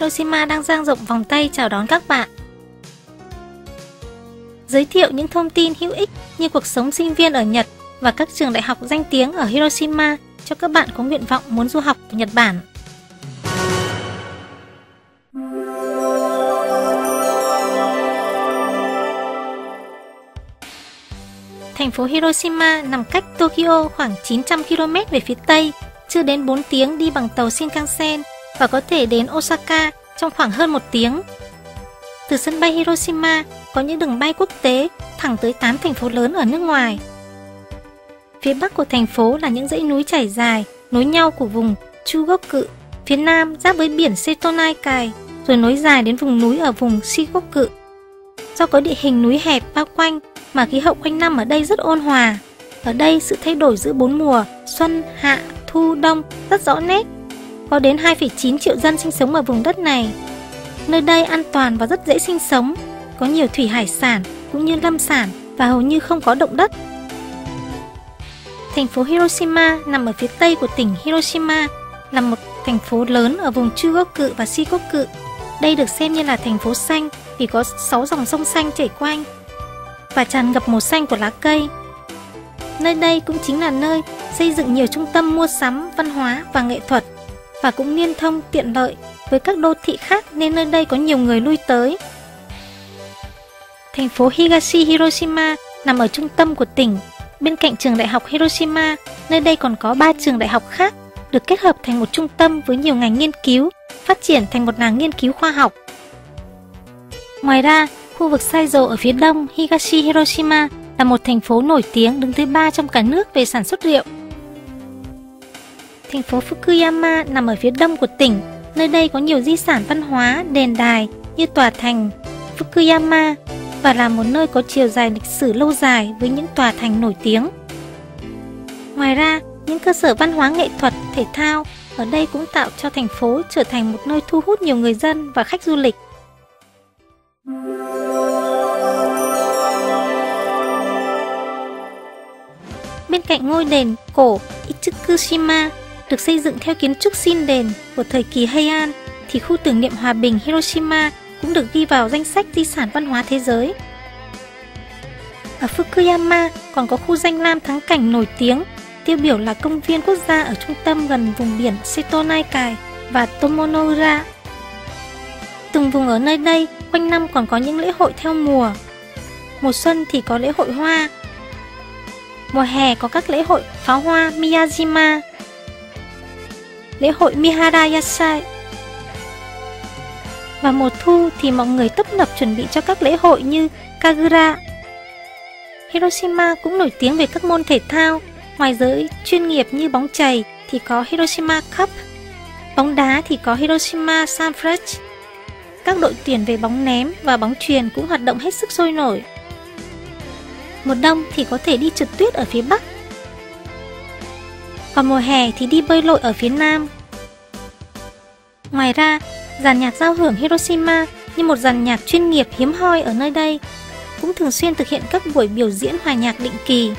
Hiroshima đang dang rộng vòng tay chào đón các bạn. Giới thiệu những thông tin hữu ích như cuộc sống sinh viên ở Nhật và các trường đại học danh tiếng ở Hiroshima cho các bạn có nguyện vọng muốn du học ở Nhật Bản. Thành phố Hiroshima nằm cách Tokyo khoảng 900 km về phía tây, chưa đến 4 tiếng đi bằng tàu Shinkansen và có thể đến Osaka trong khoảng hơn một tiếng. Từ sân bay Hiroshima có những đường bay quốc tế thẳng tới 8 thành phố lớn ở nước ngoài. Phía bắc của thành phố là những dãy núi trải dài, nối nhau của vùng Chugoku, phía nam giáp với biển Setonai Kai, rồi nối dài đến vùng núi ở vùng Shikoku. Do có địa hình núi hẹp bao quanh mà khí hậu quanh năm ở đây rất ôn hòa. Ở đây sự thay đổi giữa bốn mùa, xuân, hạ, thu, đông rất rõ nét. Có đến 2,9 triệu dân sinh sống ở vùng đất này. Nơi đây an toàn và rất dễ sinh sống, có nhiều thủy hải sản cũng như lâm sản và hầu như không có động đất. Thành phố Hiroshima nằm ở phía tây của tỉnh Hiroshima, là một thành phố lớn ở vùng Chugoku và Shikoku. Đây được xem như là thành phố xanh vì có 6 dòng sông xanh chảy quanh và tràn ngập màu xanh của lá cây. Nơi đây cũng chính là nơi xây dựng nhiều trung tâm mua sắm, văn hóa và nghệ thuật và cũng liên thông tiện lợi với các đô thị khác nên nơi đây có nhiều người lui tới. Thành phố Higashi Hiroshima nằm ở trung tâm của tỉnh, bên cạnh trường đại học Hiroshima, nơi đây còn có 3 trường đại học khác được kết hợp thành một trung tâm với nhiều ngành nghiên cứu, phát triển thành một làng nghiên cứu khoa học. Ngoài ra, khu vực Saizo ở phía đông Higashi Hiroshima là một thành phố nổi tiếng đứng thứ ba trong cả nước về sản xuất rượu. Thành phố Fukuyama nằm ở phía đông của tỉnh, nơi đây có nhiều di sản văn hóa, đền đài như tòa thành Fukuyama và là một nơi có chiều dài lịch sử lâu dài với những tòa thành nổi tiếng. Ngoài ra, những cơ sở văn hóa nghệ thuật, thể thao ở đây cũng tạo cho thành phố trở thành một nơi thu hút nhiều người dân và khách du lịch. Bên cạnh ngôi đền cổ Ichikushima được xây dựng theo kiến trúc xin đền của thời kỳ Heian thì khu tưởng niệm hòa bình Hiroshima cũng được ghi vào danh sách di sản văn hóa thế giới. Ở Fukuyama còn có khu danh lam thắng cảnh nổi tiếng, tiêu biểu là công viên quốc gia ở trung tâm gần vùng biển Setonaikai và Tomonoura. Từng vùng ở nơi đây quanh năm còn có những lễ hội theo mùa. Mùa xuân thì có lễ hội hoa. Mùa hè có các lễ hội pháo hoa Miyajima, lễ hội Mihara Yasai và mùa thu thì mọi người tấp nập chuẩn bị cho các lễ hội như Kagura. Hiroshima cũng nổi tiếng về các môn thể thao, ngoài giới chuyên nghiệp như bóng chày thì có Hiroshima Cup, bóng đá thì có Hiroshima Sunfresh. Các đội tuyển về bóng ném và bóng truyền cũng hoạt động hết sức sôi nổi. Mùa đông thì có thể đi trượt tuyết ở phía Bắc. Còn mùa hè thì đi bơi lội ở phía Nam. Ngoài ra, dàn nhạc giao hưởng Hiroshima như một dàn nhạc chuyên nghiệp hiếm hoi ở nơi đây, cũng thường xuyên thực hiện các buổi biểu diễn hòa nhạc định kỳ.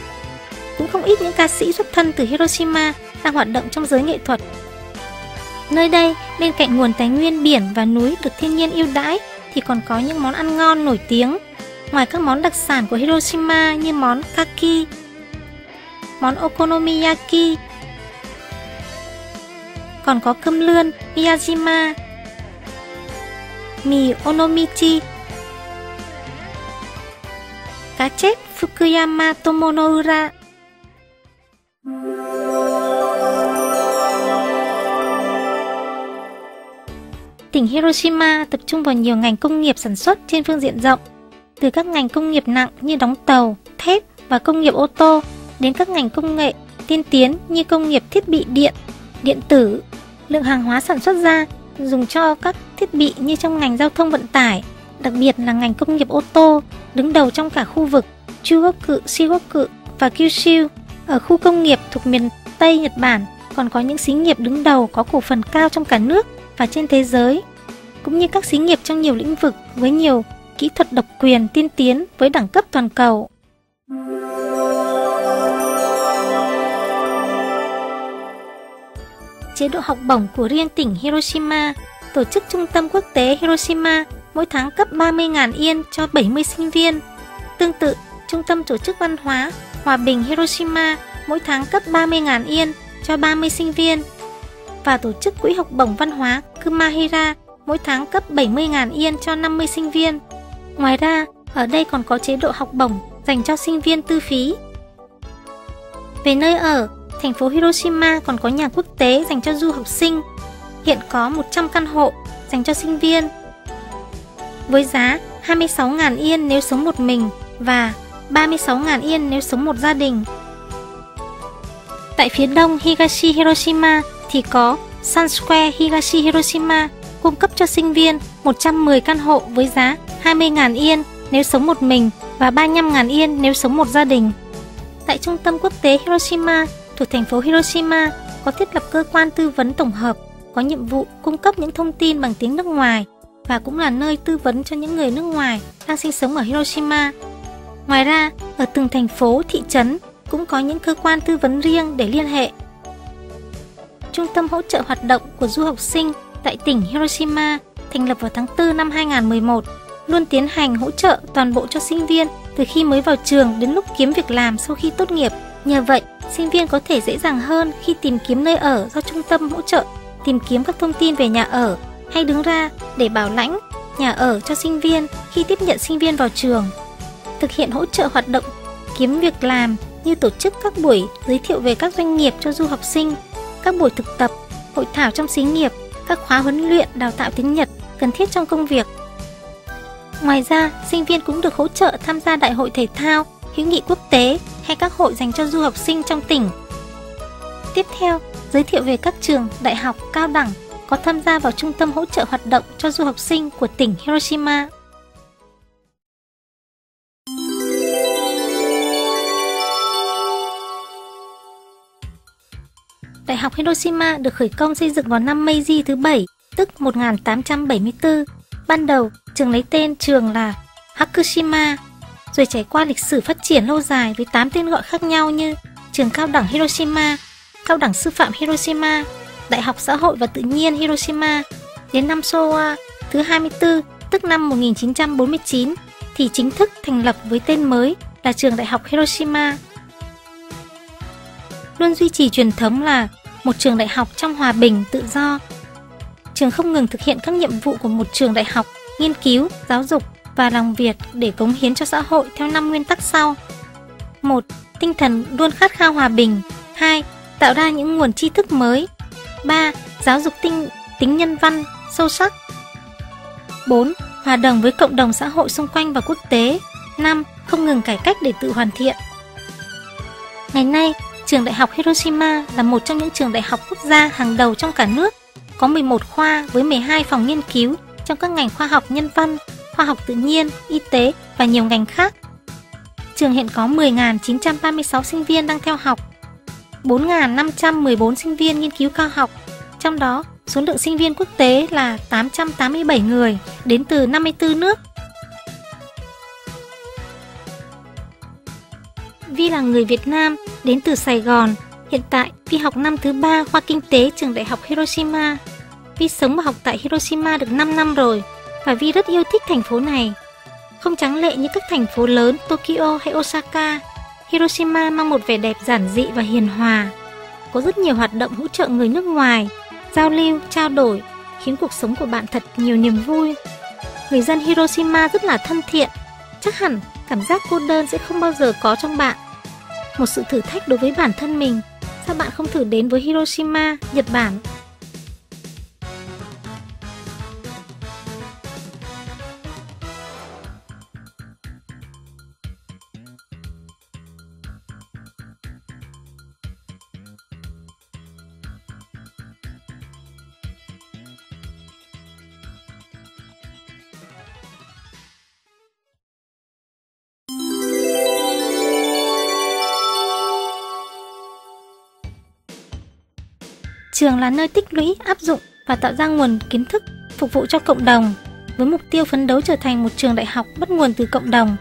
Cũng không ít những ca sĩ xuất thân từ Hiroshima đang hoạt động trong giới nghệ thuật. Nơi đây, bên cạnh nguồn tài nguyên biển và núi được thiên nhiên ưu đãi thì còn có những món ăn ngon nổi tiếng. Ngoài các món đặc sản của Hiroshima như món kaki, món okonomiyaki, còn có cơm lươn Miyajima mì onomichi cá chép Fukuyama Tomonoura Tỉnh Hiroshima tập trung vào nhiều ngành công nghiệp sản xuất trên phương diện rộng, từ các ngành công nghiệp nặng như đóng tàu, thép và công nghiệp ô tô đến các ngành công nghệ tiên tiến như công nghiệp thiết bị điện, điện tử. Lượng hàng hóa sản xuất ra dùng cho các thiết bị như trong ngành giao thông vận tải, đặc biệt là ngành công nghiệp ô tô, đứng đầu trong cả khu vực Chugoku, Shigoku và Kyushu. Ở khu công nghiệp thuộc miền Tây Nhật Bản còn có những xí nghiệp đứng đầu có cổ phần cao trong cả nước và trên thế giới, cũng như các xí nghiệp trong nhiều lĩnh vực với nhiều kỹ thuật độc quyền tiên tiến với đẳng cấp toàn cầu. Chế độ học bổng của riêng tỉnh Hiroshima tổ chức trung tâm quốc tế Hiroshima mỗi tháng cấp 30.000 yên cho 70 sinh viên. Tương tự, trung tâm tổ chức văn hóa Hòa bình Hiroshima mỗi tháng cấp 30.000 yên cho 30 sinh viên. Và tổ chức quỹ học bổng văn hóa Kumahira mỗi tháng cấp 70.000 yên cho 50 sinh viên. Ngoài ra, ở đây còn có chế độ học bổng dành cho sinh viên tư phí. Về nơi ở, thành phố Hiroshima còn có nhà quốc tế dành cho du học sinh. Hiện có 100 căn hộ dành cho sinh viên. Với giá 26.000 yên nếu sống một mình và 36.000 yên nếu sống một gia đình. Tại phía đông Higashi Hiroshima thì có Sun Square Higashi Hiroshima cung cấp cho sinh viên 110 căn hộ với giá 20.000 yên nếu sống một mình và 35.000 yên nếu sống một gia đình. Tại trung tâm quốc tế Hiroshima thuộc thành phố Hiroshima có thiết lập cơ quan tư vấn tổng hợp có nhiệm vụ cung cấp những thông tin bằng tiếng nước ngoài và cũng là nơi tư vấn cho những người nước ngoài đang sinh sống ở Hiroshima. Ngoài ra, ở từng thành phố, thị trấn cũng có những cơ quan tư vấn riêng để liên hệ. Trung tâm hỗ trợ hoạt động của du học sinh tại tỉnh Hiroshima thành lập vào tháng 4 năm 2011, luôn tiến hành hỗ trợ toàn bộ cho sinh viên từ khi mới vào trường đến lúc kiếm việc làm sau khi tốt nghiệp. Nhờ vậy, sinh viên có thể dễ dàng hơn khi tìm kiếm nơi ở do trung tâm hỗ trợ, tìm kiếm các thông tin về nhà ở hay đứng ra để bảo lãnh nhà ở cho sinh viên khi tiếp nhận sinh viên vào trường. Thực hiện hỗ trợ hoạt động kiếm việc làm như tổ chức các buổi giới thiệu về các doanh nghiệp cho du học sinh, các buổi thực tập, hội thảo trong xí nghiệp, các khóa huấn luyện đào tạo tiếng Nhật cần thiết trong công việc. Ngoài ra, sinh viên cũng được hỗ trợ tham gia đại hội thể thao, hữu nghị quốc tế hay các hội dành cho du học sinh trong tỉnh. Tiếp theo, giới thiệu về các trường, đại học, cao đẳng có tham gia vào trung tâm hỗ trợ hoạt động cho du học sinh của tỉnh Hiroshima. Đại học Hiroshima được khởi công xây dựng vào năm Meiji thứ 7, tức 1874. Ban đầu, trường lấy tên trường là Hakushima, rồi trải qua lịch sử phát triển lâu dài với 8 tên gọi khác nhau như Trường Cao đẳng Hiroshima, Cao đẳng Sư phạm Hiroshima, Đại học Xã hội và Tự nhiên Hiroshima. Đến năm Showa thứ 24, tức năm 1949, thì chính thức thành lập với tên mới là Trường Đại học Hiroshima. Luôn duy trì truyền thống là một trường đại học trong hòa bình, tự do. Trường không ngừng thực hiện các nhiệm vụ của một trường đại học, nghiên cứu, giáo dục và làm việc để cống hiến cho xã hội theo năm nguyên tắc sau. 1. Tinh thần luôn khát khao hòa bình. 2. Tạo ra những nguồn tri thức mới. 3. Giáo dục tinh tính nhân văn sâu sắc. 4. Hòa đồng với cộng đồng xã hội xung quanh và quốc tế. 5. Không ngừng cải cách để tự hoàn thiện. Ngày nay, trường đại học Hiroshima là một trong những trường đại học quốc gia hàng đầu trong cả nước, có 11 khoa với 12 phòng nghiên cứu trong các ngành khoa học nhân văn, khoa học tự nhiên, y tế và nhiều ngành khác. Trường hiện có 10.936 sinh viên đang theo học, 4.514 sinh viên nghiên cứu cao học, trong đó số lượng sinh viên quốc tế là 887 người đến từ 54 nước. Vi là người Việt Nam đến từ Sài Gòn. Hiện tại, Vi học năm thứ ba khoa kinh tế trường đại học Hiroshima. Vi sống và học tại Hiroshima được 5 năm rồi và Vi rất yêu thích thành phố này. Không trắng lệ như các thành phố lớn Tokyo hay Osaka, Hiroshima mang một vẻ đẹp giản dị và hiền hòa. Có rất nhiều hoạt động hỗ trợ người nước ngoài, giao lưu, trao đổi, khiến cuộc sống của bạn thật nhiều niềm vui. Người dân Hiroshima rất là thân thiện, chắc hẳn cảm giác cô đơn sẽ không bao giờ có trong bạn. Một sự thử thách đối với bản thân mình, sao bạn không thử đến với Hiroshima, Nhật Bản? Trường là nơi tích lũy, áp dụng và tạo ra nguồn kiến thức phục vụ cho cộng đồng với mục tiêu phấn đấu trở thành một trường đại học bắt nguồn từ cộng đồng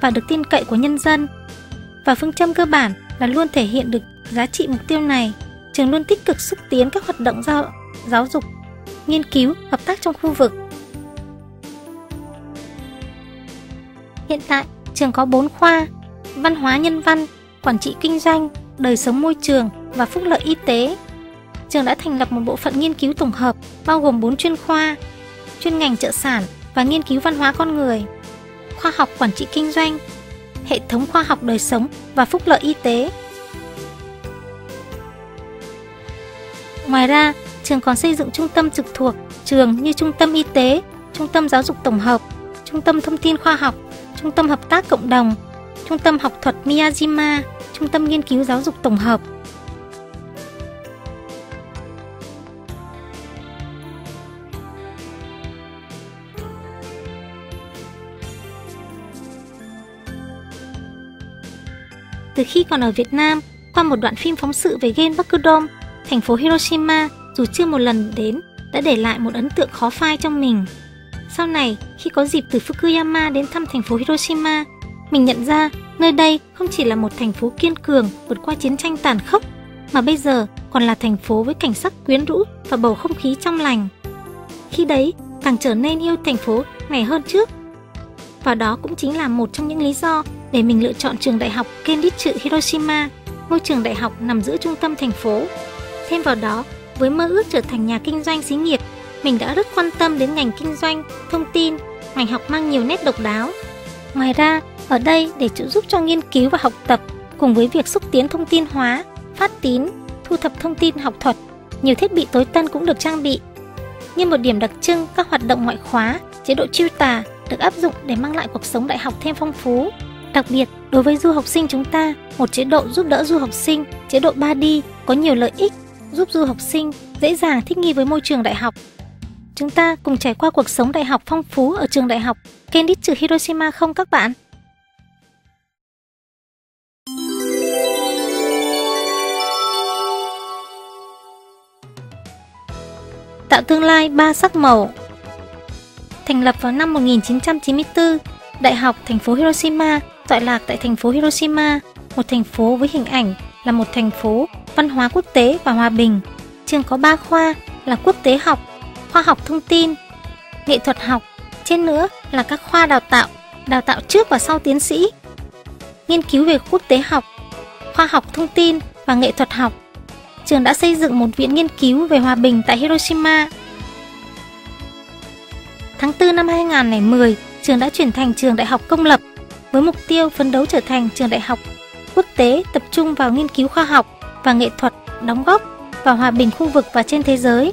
và được tin cậy của nhân dân. Và phương châm cơ bản là luôn thể hiện được giá trị mục tiêu này. Trường luôn tích cực xúc tiến các hoạt động giáo, giáo dục nghiên cứu, hợp tác trong khu vực. Hiện tại, trường có 4 khoa: Văn hóa nhân văn, Quản trị kinh doanh, Đời sống môi trường và Phúc lợi y tế. Trường đã thành lập một bộ phận nghiên cứu tổng hợp bao gồm 4 chuyên khoa: chuyên ngành trợ sản và nghiên cứu văn hóa con người, khoa học quản trị kinh doanh, hệ thống khoa học đời sống và phúc lợi y tế. Ngoài ra, trường còn xây dựng trung tâm trực thuộc trường như trung tâm y tế, trung tâm giáo dục tổng hợp, trung tâm thông tin khoa học, trung tâm hợp tác cộng đồng, trung tâm học thuật Miyajima, trung tâm nghiên cứu giáo dục tổng hợp. Từ khi còn ở Việt Nam, qua một đoạn phim phóng sự về Gen Bakudom, thành phố Hiroshima dù chưa một lần đến đã để lại một ấn tượng khó phai trong mình. Sau này, khi có dịp từ Fukuyama đến thăm thành phố Hiroshima, mình nhận ra nơi đây không chỉ là một thành phố kiên cường vượt qua chiến tranh tàn khốc, mà bây giờ còn là thành phố với cảnh sắc quyến rũ và bầu không khí trong lành. Khi đấy, càng trở nên yêu thành phố ngày hơn trước. Và đó cũng chính là một trong những lý do để mình lựa chọn trường đại học Kenichi Hiroshima, ngôi trường đại học nằm giữa trung tâm thành phố. Thêm vào đó, với mơ ước trở thành nhà kinh doanh xí nghiệp, mình đã rất quan tâm đến ngành kinh doanh, thông tin, ngành học mang nhiều nét độc đáo. Ngoài ra, ở đây để trợ giúp cho nghiên cứu và học tập cùng với việc xúc tiến thông tin hóa, phát tín, thu thập thông tin học thuật, nhiều thiết bị tối tân cũng được trang bị. Như một điểm đặc trưng, các hoạt động ngoại khóa, chế độ chiêu tà được áp dụng để mang lại cuộc sống đại học thêm phong phú. Đặc biệt, đối với du học sinh chúng ta, một chế độ giúp đỡ du học sinh, chế độ 3D có nhiều lợi ích, giúp du học sinh dễ dàng thích nghi với môi trường đại học. Chúng ta cùng trải qua cuộc sống đại học phong phú ở trường đại học Kenichi Hiroshima không các bạn? Tạo tương lai ba sắc màu Thành lập vào năm 1994, Đại học thành phố Hiroshima tọa lạc tại thành phố Hiroshima, một thành phố với hình ảnh là một thành phố văn hóa quốc tế và hòa bình. Trường có 3 khoa là quốc tế học, khoa học thông tin, nghệ thuật học, trên nữa là các khoa đào tạo, đào tạo trước và sau tiến sĩ. Nghiên cứu về quốc tế học, khoa học thông tin và nghệ thuật học. Trường đã xây dựng một viện nghiên cứu về hòa bình tại Hiroshima. Tháng 4 năm 2010, trường đã chuyển thành trường đại học công lập với mục tiêu phấn đấu trở thành trường đại học quốc tế tập trung vào nghiên cứu khoa học và nghệ thuật đóng góp vào hòa bình khu vực và trên thế giới.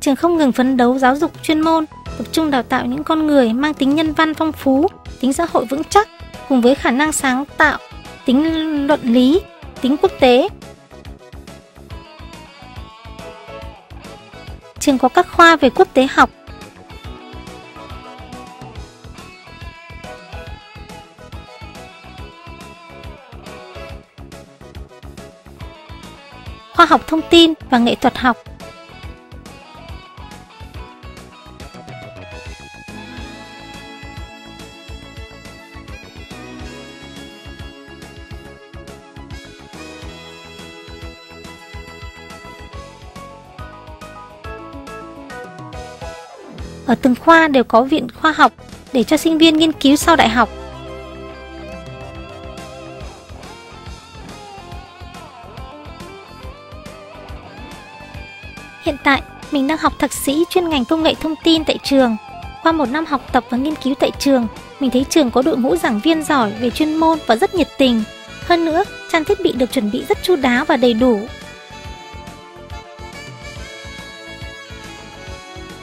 Trường không ngừng phấn đấu giáo dục chuyên môn, tập trung đào tạo những con người mang tính nhân văn phong phú, tính xã hội vững chắc cùng với khả năng sáng tạo, tính luận lý, tính quốc tế. Trường có các khoa về quốc tế học, khoa học thông tin và nghệ thuật học. Ở từng khoa đều có viện khoa học để cho sinh viên nghiên cứu sau đại học. Hiện tại, mình đang học thạc sĩ chuyên ngành công nghệ thông tin tại trường. Qua một năm học tập và nghiên cứu tại trường, mình thấy trường có đội ngũ giảng viên giỏi về chuyên môn và rất nhiệt tình. Hơn nữa, trang thiết bị được chuẩn bị rất chu đáo và đầy đủ.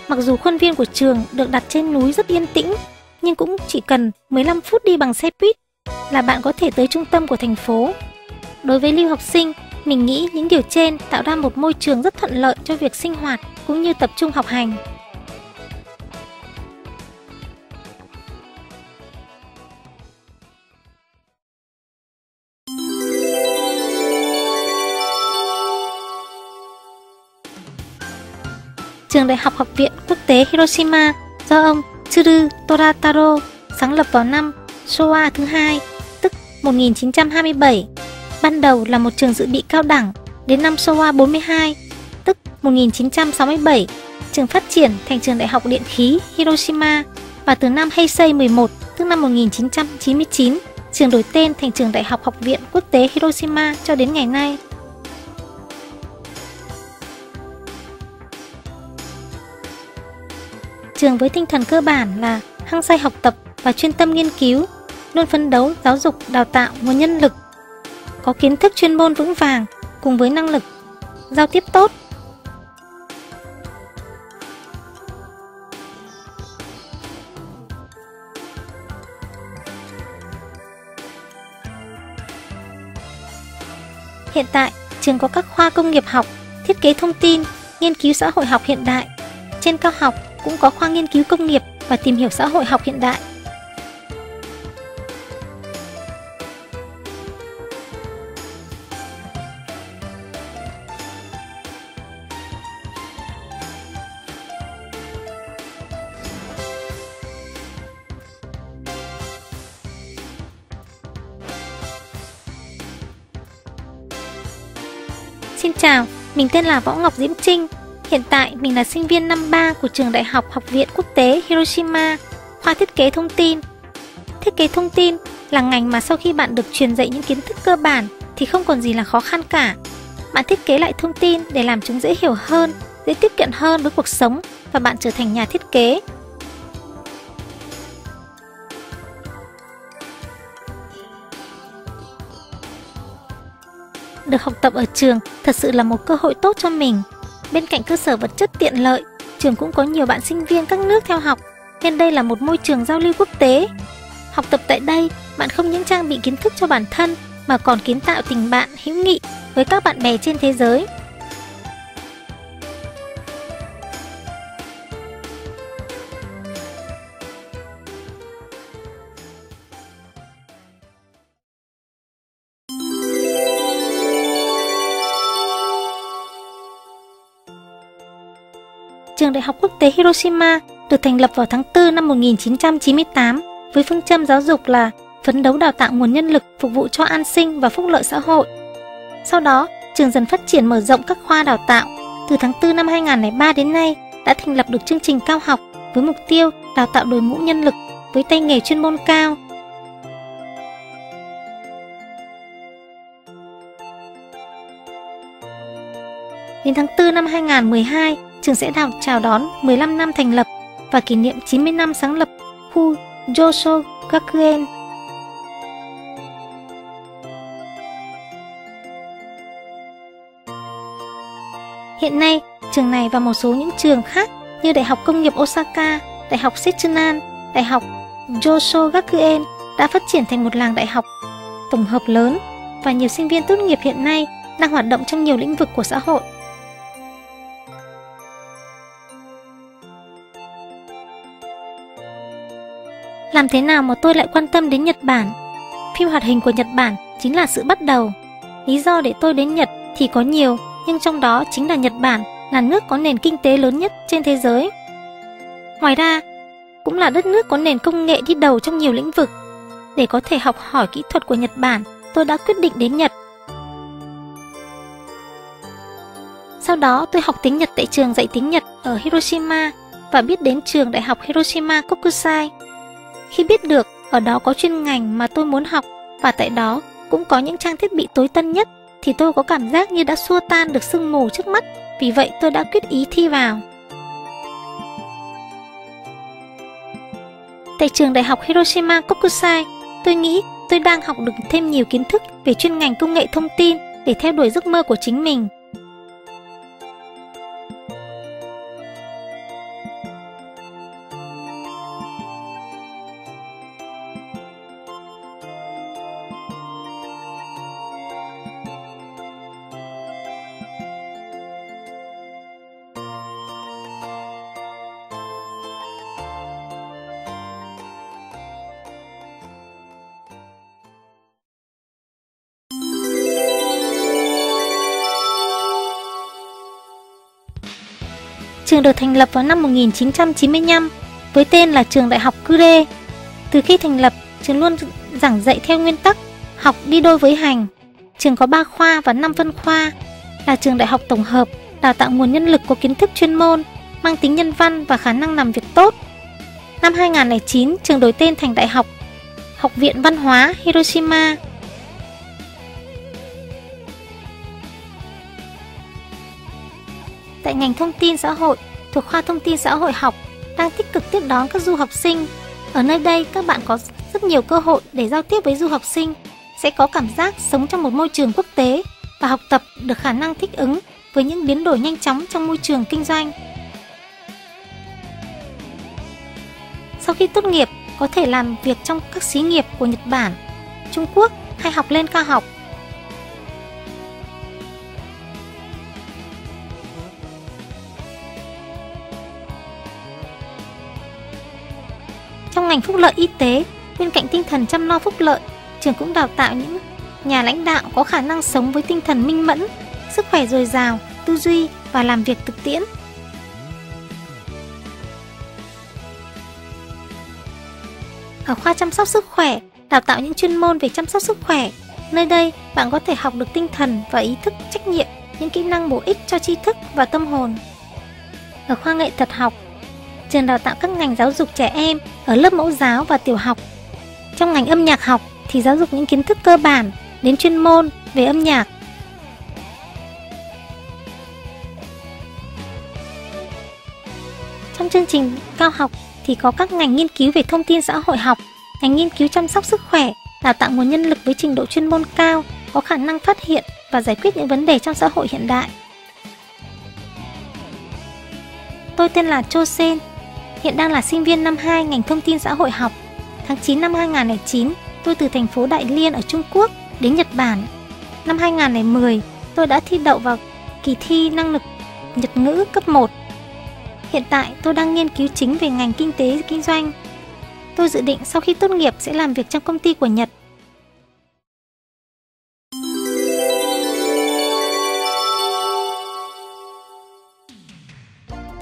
Mặc dù khuôn viên của trường được đặt trên núi rất yên tĩnh, nhưng cũng chỉ cần 15 phút đi bằng xe buýt là bạn có thể tới trung tâm của thành phố. Đối với lưu học sinh, mình nghĩ những điều trên tạo ra một môi trường rất thuận lợi cho việc sinh hoạt cũng như tập trung học hành. Trường Đại học Học viện Quốc tế Hiroshima do ông Tsuru Torataro sáng lập vào năm Showa thứ hai, tức 1927 ban đầu là một trường dự bị cao đẳng đến năm Showa 42, tức 1967, trường phát triển thành trường đại học điện khí Hiroshima và từ năm Heisei 11, tức năm 1999, trường đổi tên thành trường đại học học viện quốc tế Hiroshima cho đến ngày nay. Trường với tinh thần cơ bản là hăng say học tập và chuyên tâm nghiên cứu, luôn phấn đấu giáo dục đào tạo nguồn nhân lực, có kiến thức chuyên môn vững vàng cùng với năng lực giao tiếp tốt Hiện tại, trường có các khoa công nghiệp học, thiết kế thông tin, nghiên cứu xã hội học hiện đại. Trên cao học cũng có khoa nghiên cứu công nghiệp và tìm hiểu xã hội học hiện đại. Mình tên là Võ Ngọc Diễm Trinh. Hiện tại mình là sinh viên năm 3 của trường Đại học Học viện Quốc tế Hiroshima, khoa thiết kế thông tin. Thiết kế thông tin là ngành mà sau khi bạn được truyền dạy những kiến thức cơ bản thì không còn gì là khó khăn cả. Bạn thiết kế lại thông tin để làm chúng dễ hiểu hơn, dễ tiếp cận hơn với cuộc sống và bạn trở thành nhà thiết kế Được học tập ở trường thật sự là một cơ hội tốt cho mình. Bên cạnh cơ sở vật chất tiện lợi, trường cũng có nhiều bạn sinh viên các nước theo học, nên đây là một môi trường giao lưu quốc tế. Học tập tại đây, bạn không những trang bị kiến thức cho bản thân mà còn kiến tạo tình bạn hữu nghị với các bạn bè trên thế giới. Trường Đại học Quốc tế Hiroshima được thành lập vào tháng 4 năm 1998 với phương châm giáo dục là phấn đấu đào tạo nguồn nhân lực phục vụ cho an sinh và phúc lợi xã hội. Sau đó, trường dần phát triển mở rộng các khoa đào tạo. Từ tháng 4 năm 2003 đến nay, đã thành lập được chương trình cao học với mục tiêu đào tạo đội ngũ nhân lực với tay nghề chuyên môn cao. Đến tháng 4 năm 2012, trường sẽ đào chào đón 15 năm thành lập và kỷ niệm 90 năm sáng lập khu Josho Gakuen. Hiện nay, trường này và một số những trường khác như Đại học Công nghiệp Osaka, Đại học Sechunan, Đại học Josho Gakuen đã phát triển thành một làng đại học tổng hợp lớn và nhiều sinh viên tốt nghiệp hiện nay đang hoạt động trong nhiều lĩnh vực của xã hội. Làm thế nào mà tôi lại quan tâm đến Nhật Bản? Phim hoạt hình của Nhật Bản chính là sự bắt đầu. Lý do để tôi đến Nhật thì có nhiều, nhưng trong đó chính là Nhật Bản là nước có nền kinh tế lớn nhất trên thế giới. Ngoài ra, cũng là đất nước có nền công nghệ đi đầu trong nhiều lĩnh vực. Để có thể học hỏi kỹ thuật của Nhật Bản, tôi đã quyết định đến Nhật. Sau đó tôi học tiếng Nhật tại trường dạy tiếng Nhật ở Hiroshima và biết đến trường đại học Hiroshima Kokusai khi biết được ở đó có chuyên ngành mà tôi muốn học và tại đó cũng có những trang thiết bị tối tân nhất thì tôi có cảm giác như đã xua tan được sương mù trước mắt, vì vậy tôi đã quyết ý thi vào. Tại trường đại học Hiroshima Kokusai, tôi nghĩ tôi đang học được thêm nhiều kiến thức về chuyên ngành công nghệ thông tin để theo đuổi giấc mơ của chính mình. Trường được thành lập vào năm 1995 với tên là Trường Đại học Kure. Từ khi thành lập, trường luôn giảng dạy theo nguyên tắc học đi đôi với hành. Trường có 3 khoa và 5 phân khoa, là trường đại học tổng hợp, đào tạo nguồn nhân lực có kiến thức chuyên môn, mang tính nhân văn và khả năng làm việc tốt. Năm 2009, trường đổi tên thành Đại học Học viện Văn hóa Hiroshima. Tại ngành thông tin xã hội thuộc khoa thông tin xã hội học đang tích cực tiếp đón các du học sinh. Ở nơi đây các bạn có rất nhiều cơ hội để giao tiếp với du học sinh, sẽ có cảm giác sống trong một môi trường quốc tế và học tập được khả năng thích ứng với những biến đổi nhanh chóng trong môi trường kinh doanh. Sau khi tốt nghiệp, có thể làm việc trong các xí nghiệp của Nhật Bản, Trung Quốc hay học lên cao học. Trong ngành phúc lợi y tế, bên cạnh tinh thần chăm lo phúc lợi, trường cũng đào tạo những nhà lãnh đạo có khả năng sống với tinh thần minh mẫn, sức khỏe dồi dào, tư duy và làm việc thực tiễn. Ở khoa chăm sóc sức khỏe, đào tạo những chuyên môn về chăm sóc sức khỏe. Nơi đây, bạn có thể học được tinh thần và ý thức trách nhiệm, những kỹ năng bổ ích cho tri thức và tâm hồn. Ở khoa nghệ thuật học, trường đào tạo các ngành giáo dục trẻ em ở lớp mẫu giáo và tiểu học. Trong ngành âm nhạc học thì giáo dục những kiến thức cơ bản đến chuyên môn về âm nhạc. Trong chương trình cao học thì có các ngành nghiên cứu về thông tin xã hội học, ngành nghiên cứu chăm sóc sức khỏe, đào tạo nguồn nhân lực với trình độ chuyên môn cao, có khả năng phát hiện và giải quyết những vấn đề trong xã hội hiện đại. Tôi tên là Cho Sen, hiện đang là sinh viên năm 2 ngành thông tin xã hội học. Tháng 9 năm 2009, tôi từ thành phố Đại Liên ở Trung Quốc đến Nhật Bản. Năm 2010, tôi đã thi đậu vào kỳ thi năng lực Nhật ngữ cấp 1 Hiện tại tôi đang nghiên cứu chính về ngành kinh tế kinh doanh. Tôi dự định sau khi tốt nghiệp sẽ làm việc trong công ty của Nhật.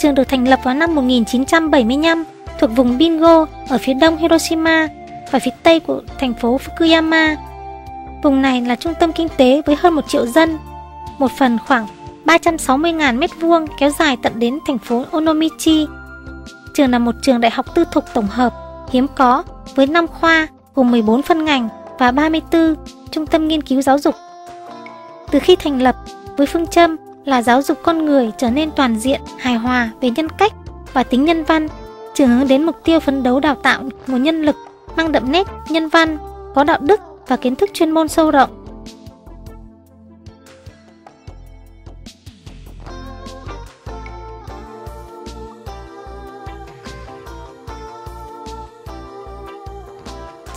Trường được thành lập vào năm 1975 thuộc vùng Bingo ở phía đông Hiroshima và phía tây của thành phố Fukuyama. Vùng này là trung tâm kinh tế với hơn 1 triệu dân, một phần khoảng 360.000 m2 kéo dài tận đến thành phố Onomichi. Trường là một trường đại học tư thục tổng hợp, hiếm có, với 5 khoa gồm 14 phân ngành và 34 trung tâm nghiên cứu giáo dục. Từ khi thành lập, với phương châm là giáo dục con người trở nên toàn diện, hài hòa về nhân cách và tính nhân văn, trường hướng đến mục tiêu phấn đấu đào tạo nguồn nhân lực mang đậm nét nhân văn, có đạo đức và kiến thức chuyên môn sâu rộng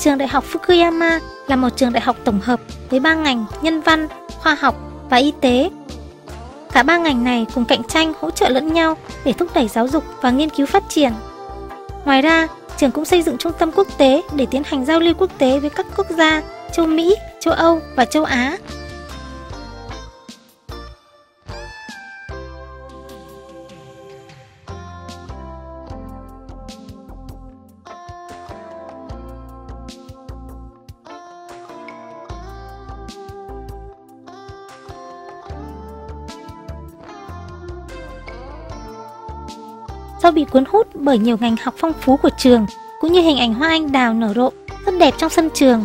Trường Đại học Fukuyama là một trường đại học tổng hợp với ba ngành nhân văn, khoa học và y tế. Cả ba ngành này cùng cạnh tranh hỗ trợ lẫn nhau để thúc đẩy giáo dục và nghiên cứu phát triển. Ngoài ra, trường cũng xây dựng trung tâm quốc tế để tiến hành giao lưu quốc tế với các quốc gia châu Mỹ, châu Âu và châu Á do bị cuốn hút bởi nhiều ngành học phong phú của trường, cũng như hình ảnh hoa anh đào nở rộ rất đẹp trong sân trường.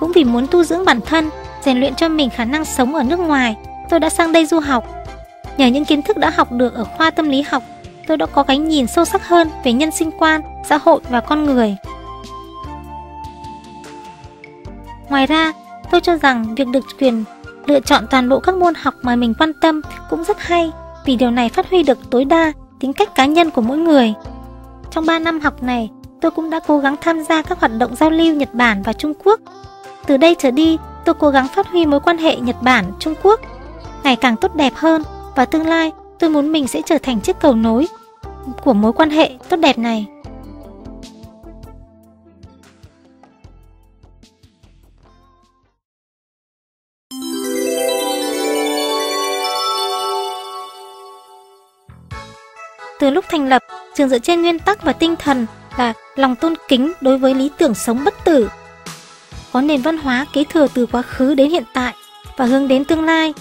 Cũng vì muốn tu dưỡng bản thân, rèn luyện cho mình khả năng sống ở nước ngoài, tôi đã sang đây du học. Nhờ những kiến thức đã học được ở khoa tâm lý học, tôi đã có cái nhìn sâu sắc hơn về nhân sinh quan, xã hội và con người. Ngoài ra, tôi cho rằng việc được quyền lựa chọn toàn bộ các môn học mà mình quan tâm cũng rất hay vì điều này phát huy được tối đa tính cách cá nhân của mỗi người. Trong 3 năm học này, tôi cũng đã cố gắng tham gia các hoạt động giao lưu Nhật Bản và Trung Quốc. Từ đây trở đi, tôi cố gắng phát huy mối quan hệ Nhật Bản, Trung Quốc ngày càng tốt đẹp hơn và tương lai tôi muốn mình sẽ trở thành chiếc cầu nối của mối quan hệ tốt đẹp này. Từ lúc thành lập, trường dựa trên nguyên tắc và tinh thần là lòng tôn kính đối với lý tưởng sống bất tử. Có nền văn hóa kế thừa từ quá khứ đến hiện tại và hướng đến tương lai.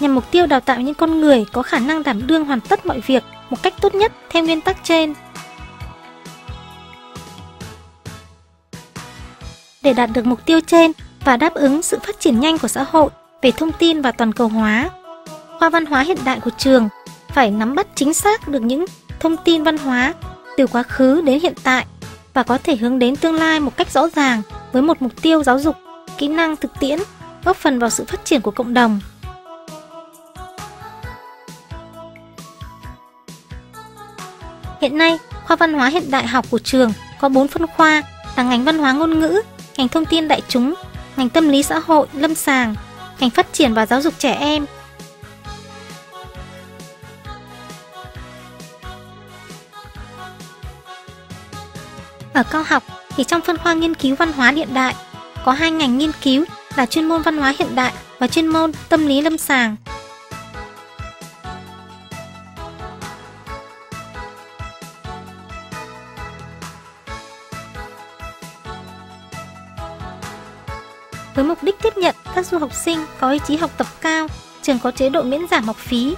Nhằm mục tiêu đào tạo những con người có khả năng đảm đương hoàn tất mọi việc một cách tốt nhất theo nguyên tắc trên. Để đạt được mục tiêu trên và đáp ứng sự phát triển nhanh của xã hội về thông tin và toàn cầu hóa, khoa văn hóa hiện đại của trường phải nắm bắt chính xác được những thông tin văn hóa từ quá khứ đến hiện tại và có thể hướng đến tương lai một cách rõ ràng với một mục tiêu giáo dục, kỹ năng thực tiễn, góp phần vào sự phát triển của cộng đồng. Hiện nay, khoa văn hóa hiện đại học của trường có 4 phân khoa là ngành văn hóa ngôn ngữ, ngành thông tin đại chúng, ngành tâm lý xã hội, lâm sàng, ngành phát triển và giáo dục trẻ em. Ở cao học thì trong phân khoa nghiên cứu văn hóa hiện đại có hai ngành nghiên cứu là chuyên môn văn hóa hiện đại và chuyên môn tâm lý lâm sàng. Với mục đích tiếp nhận các du học sinh có ý chí học tập cao, trường có chế độ miễn giảm học phí.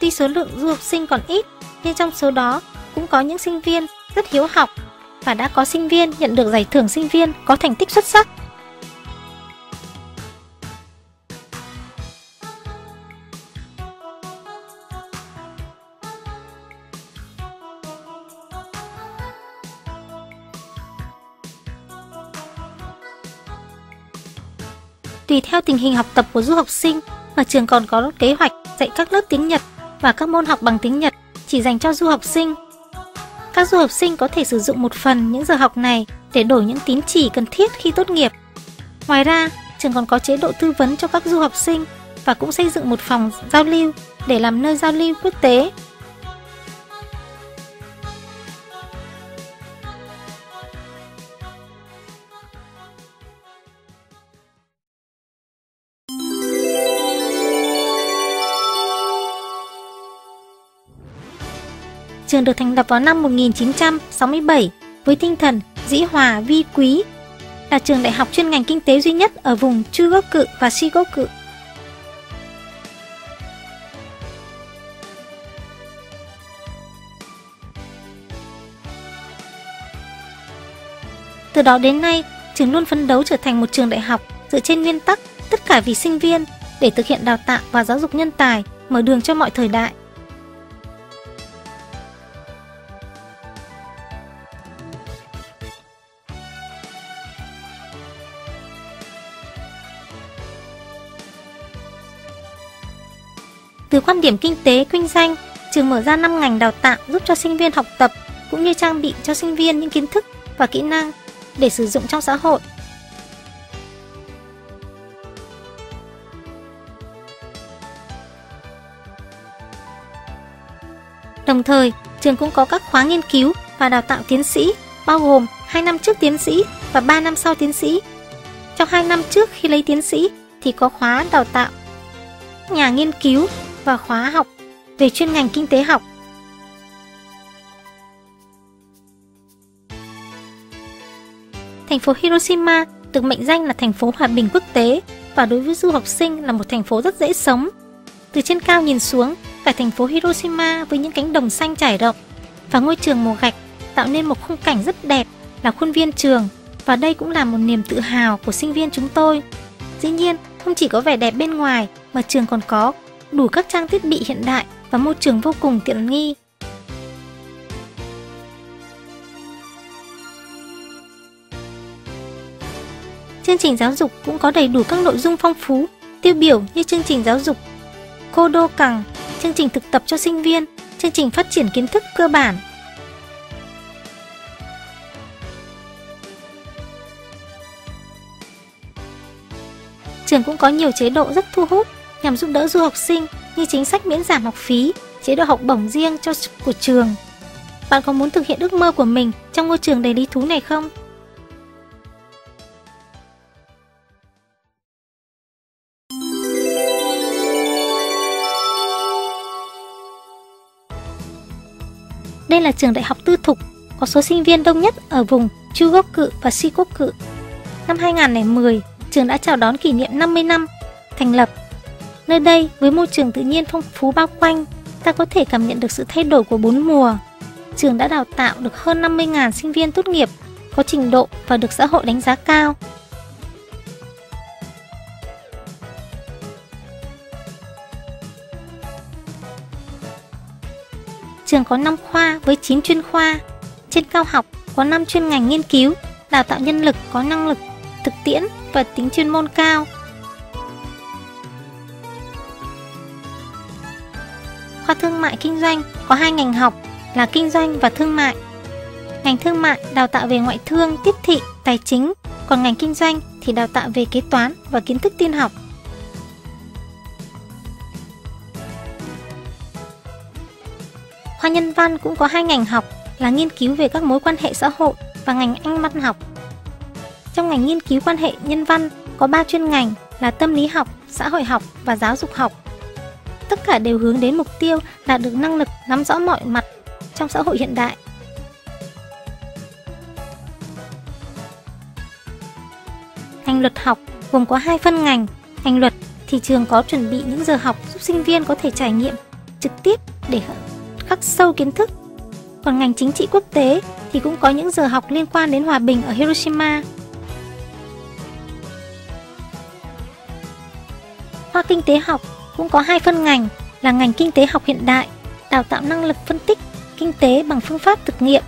Tuy số lượng du học sinh còn ít, nhưng trong số đó cũng có những sinh viên rất hiếu học và đã có sinh viên, nhận được giải thưởng sinh viên có thành tích xuất sắc. Tùy theo tình hình học tập của du học sinh, mà trường còn có kế hoạch dạy các lớp tiếng Nhật và các môn học bằng tiếng Nhật, chỉ dành cho du học sinh. Các du học sinh có thể sử dụng một phần những giờ học này để đổi những tín chỉ cần thiết khi tốt nghiệp. Ngoài ra, trường còn có chế độ tư vấn cho các du học sinh và cũng xây dựng một phòng giao lưu để làm nơi giao lưu quốc tế Trường được thành lập vào năm 1967 với tinh thần dĩ hòa vi quý, là trường đại học chuyên ngành kinh tế duy nhất ở vùng Chugoku và Shigoku. Từ đó đến nay, trường luôn phấn đấu trở thành một trường đại học dựa trên nguyên tắc tất cả vì sinh viên để thực hiện đào tạo và giáo dục nhân tài, mở đường cho mọi thời đại. Quan điểm kinh tế, kinh doanh, trường mở ra 5 ngành đào tạo giúp cho sinh viên học tập cũng như trang bị cho sinh viên những kiến thức và kỹ năng để sử dụng trong xã hội. Đồng thời, trường cũng có các khóa nghiên cứu và đào tạo tiến sĩ, bao gồm 2 năm trước tiến sĩ và 3 năm sau tiến sĩ. Trong 2 năm trước khi lấy tiến sĩ thì có khóa đào tạo nhà nghiên cứu và khóa học về chuyên ngành kinh tế học. Thành phố Hiroshima được mệnh danh là thành phố hòa bình quốc tế và đối với du học sinh là một thành phố rất dễ sống. Từ trên cao nhìn xuống, cả thành phố Hiroshima với những cánh đồng xanh trải rộng và ngôi trường màu gạch tạo nên một khung cảnh rất đẹp là khuôn viên trường và đây cũng là một niềm tự hào của sinh viên chúng tôi. Dĩ nhiên, không chỉ có vẻ đẹp bên ngoài mà trường còn có đủ các trang thiết bị hiện đại và môi trường vô cùng tiện nghi. Chương trình giáo dục cũng có đầy đủ các nội dung phong phú, tiêu biểu như chương trình giáo dục cô đô cẳng, chương trình thực tập cho sinh viên, chương trình phát triển kiến thức cơ bản. Trường cũng có nhiều chế độ rất thu hút nhằm giúp đỡ du học sinh như chính sách miễn giảm học phí, chế độ học bổng riêng cho của trường. Bạn có muốn thực hiện ước mơ của mình trong ngôi trường đầy lý thú này không? Đây là trường đại học tư thục có số sinh viên đông nhất ở vùng trung gốc cự và si quốc cự Năm 2010, trường đã chào đón kỷ niệm 50 năm thành lập Nơi đây với môi trường tự nhiên phong phú bao quanh, ta có thể cảm nhận được sự thay đổi của bốn mùa. Trường đã đào tạo được hơn 50.000 sinh viên tốt nghiệp, có trình độ và được xã hội đánh giá cao. Trường có 5 khoa với 9 chuyên khoa. Trên cao học có 5 chuyên ngành nghiên cứu, đào tạo nhân lực có năng lực, thực tiễn và tính chuyên môn cao. Khoa thương mại kinh doanh có hai ngành học là kinh doanh và thương mại. Ngành thương mại đào tạo về ngoại thương, tiếp thị, tài chính, còn ngành kinh doanh thì đào tạo về kế toán và kiến thức tin học. Khoa nhân văn cũng có hai ngành học là nghiên cứu về các mối quan hệ xã hội và ngành Anh văn học. Trong ngành nghiên cứu quan hệ nhân văn có 3 chuyên ngành là tâm lý học, xã hội học và giáo dục học. Tất cả đều hướng đến mục tiêu đạt được năng lực nắm rõ mọi mặt trong xã hội hiện đại. Ngành luật học gồm có hai phân ngành. Ngành luật thì trường có chuẩn bị những giờ học giúp sinh viên có thể trải nghiệm trực tiếp để khắc sâu kiến thức. Còn ngành chính trị quốc tế thì cũng có những giờ học liên quan đến hòa bình ở Hiroshima. Khoa kinh tế học cũng có hai phân ngành là ngành kinh tế học hiện đại, đào tạo năng lực phân tích kinh tế bằng phương pháp thực nghiệm.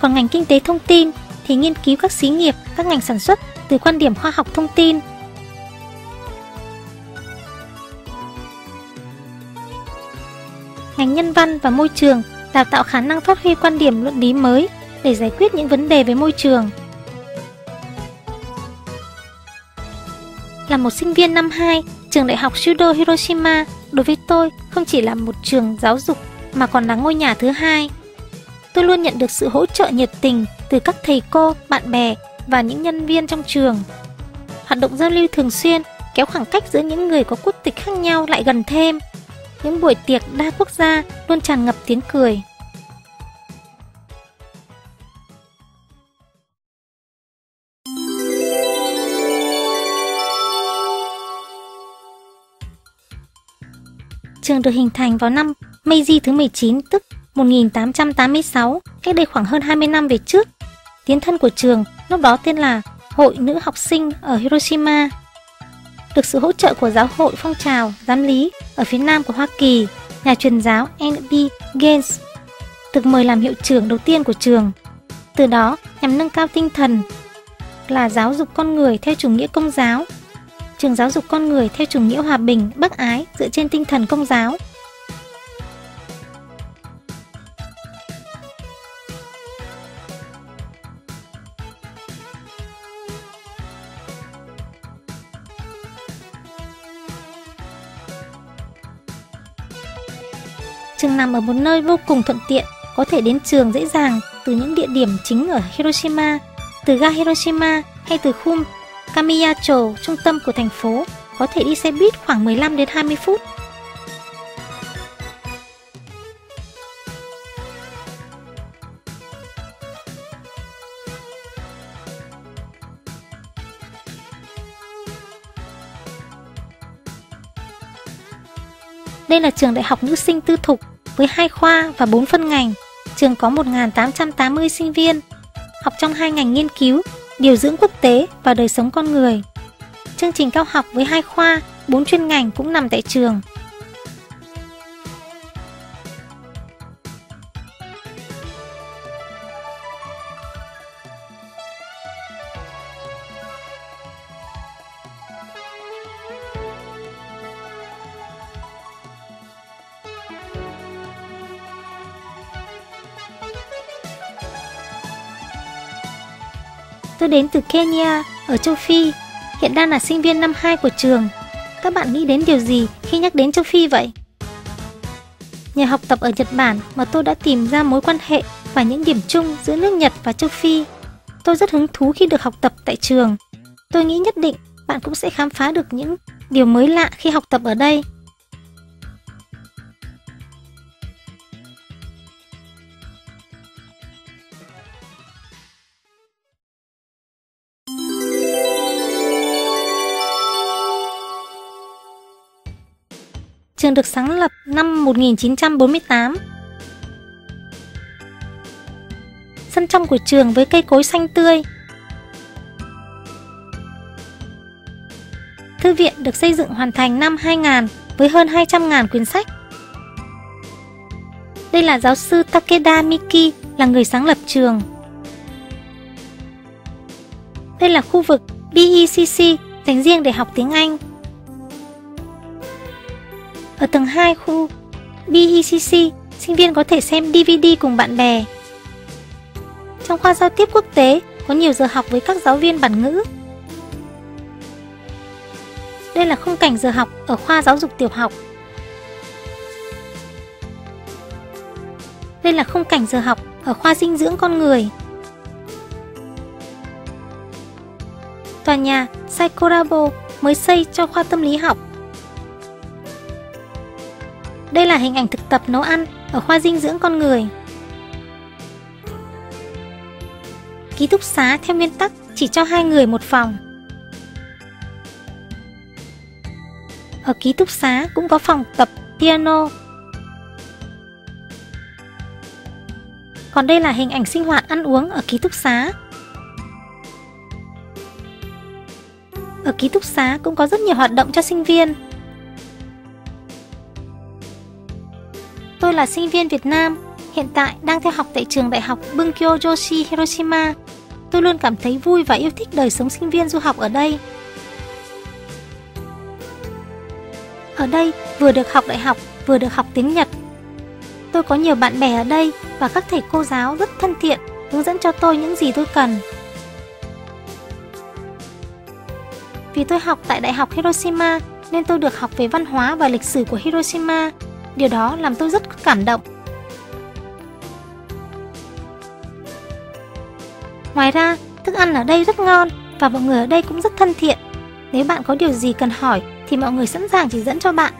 Còn ngành kinh tế thông tin thì nghiên cứu các xí nghiệp, các ngành sản xuất từ quan điểm khoa học thông tin. Ngành nhân văn và môi trường đào tạo khả năng phát huy quan điểm luận lý mới để giải quyết những vấn đề về môi trường. Là một sinh viên năm 2, trường đại học Shudo Hiroshima đối với tôi không chỉ là một trường giáo dục mà còn là ngôi nhà thứ hai. Tôi luôn nhận được sự hỗ trợ nhiệt tình từ các thầy cô, bạn bè và những nhân viên trong trường. Hoạt động giao lưu thường xuyên kéo khoảng cách giữa những người có quốc tịch khác nhau lại gần thêm. Những buổi tiệc đa quốc gia luôn tràn ngập tiếng cười. Trường được hình thành vào năm Meiji thứ 19 tức 1886, cách đây khoảng hơn 20 năm về trước. Tiến thân của trường lúc đó tên là Hội Nữ Học sinh ở Hiroshima. Được sự hỗ trợ của giáo hội phong trào giám lý ở phía nam của Hoa Kỳ, nhà truyền giáo N.B. Gaines được mời làm hiệu trưởng đầu tiên của trường. Từ đó nhằm nâng cao tinh thần là giáo dục con người theo chủ nghĩa công giáo trường giáo dục con người theo chủ nghĩa hòa bình, bác ái dựa trên tinh thần công giáo. Trường nằm ở một nơi vô cùng thuận tiện, có thể đến trường dễ dàng từ những địa điểm chính ở Hiroshima, từ ga Hiroshima hay từ khu Kamiyacho, trung tâm của thành phố, có thể đi xe buýt khoảng 15 đến 20 phút. Đây là trường đại học nữ sinh tư thục với hai khoa và 4 phân ngành. Trường có 1.880 sinh viên, học trong hai ngành nghiên cứu điều dưỡng quốc tế và đời sống con người. Chương trình cao học với hai khoa, bốn chuyên ngành cũng nằm tại trường. Tôi đến từ Kenya, ở châu Phi, hiện đang là sinh viên năm 2 của trường. Các bạn nghĩ đến điều gì khi nhắc đến châu Phi vậy? Nhờ học tập ở Nhật Bản mà tôi đã tìm ra mối quan hệ và những điểm chung giữa nước Nhật và châu Phi. Tôi rất hứng thú khi được học tập tại trường. Tôi nghĩ nhất định bạn cũng sẽ khám phá được những điều mới lạ khi học tập ở đây. Trường được sáng lập năm 1948. Sân trong của trường với cây cối xanh tươi. Thư viện được xây dựng hoàn thành năm 2000 với hơn 200.000 quyển sách. Đây là giáo sư Takeda Miki, là người sáng lập trường. Đây là khu vực BECC dành riêng để học tiếng Anh. Ở tầng 2 khu BECC, sinh viên có thể xem DVD cùng bạn bè. Trong khoa giao tiếp quốc tế, có nhiều giờ học với các giáo viên bản ngữ. Đây là khung cảnh giờ học ở khoa giáo dục tiểu học. Đây là khung cảnh giờ học ở khoa dinh dưỡng con người. Tòa nhà Psychorabo mới xây cho khoa tâm lý học. Đây là hình ảnh thực tập nấu ăn ở khoa dinh dưỡng con người. Ký túc xá theo nguyên tắc chỉ cho hai người một phòng. Ở ký túc xá cũng có phòng tập, piano. Còn đây là hình ảnh sinh hoạt ăn uống ở ký túc xá. Ở ký túc xá cũng có rất nhiều hoạt động cho sinh viên. Tôi là sinh viên Việt Nam, hiện tại đang theo học tại trường đại học Bunkyo Joshi Hiroshima. Tôi luôn cảm thấy vui và yêu thích đời sống sinh viên du học ở đây. Ở đây vừa được học đại học, vừa được học tiếng Nhật. Tôi có nhiều bạn bè ở đây và các thầy cô giáo rất thân thiện, hướng dẫn cho tôi những gì tôi cần. Vì tôi học tại Đại học Hiroshima nên tôi được học về văn hóa và lịch sử của Hiroshima. Điều đó làm tôi rất cảm động. Ngoài ra, thức ăn ở đây rất ngon và mọi người ở đây cũng rất thân thiện. Nếu bạn có điều gì cần hỏi thì mọi người sẵn sàng chỉ dẫn cho bạn.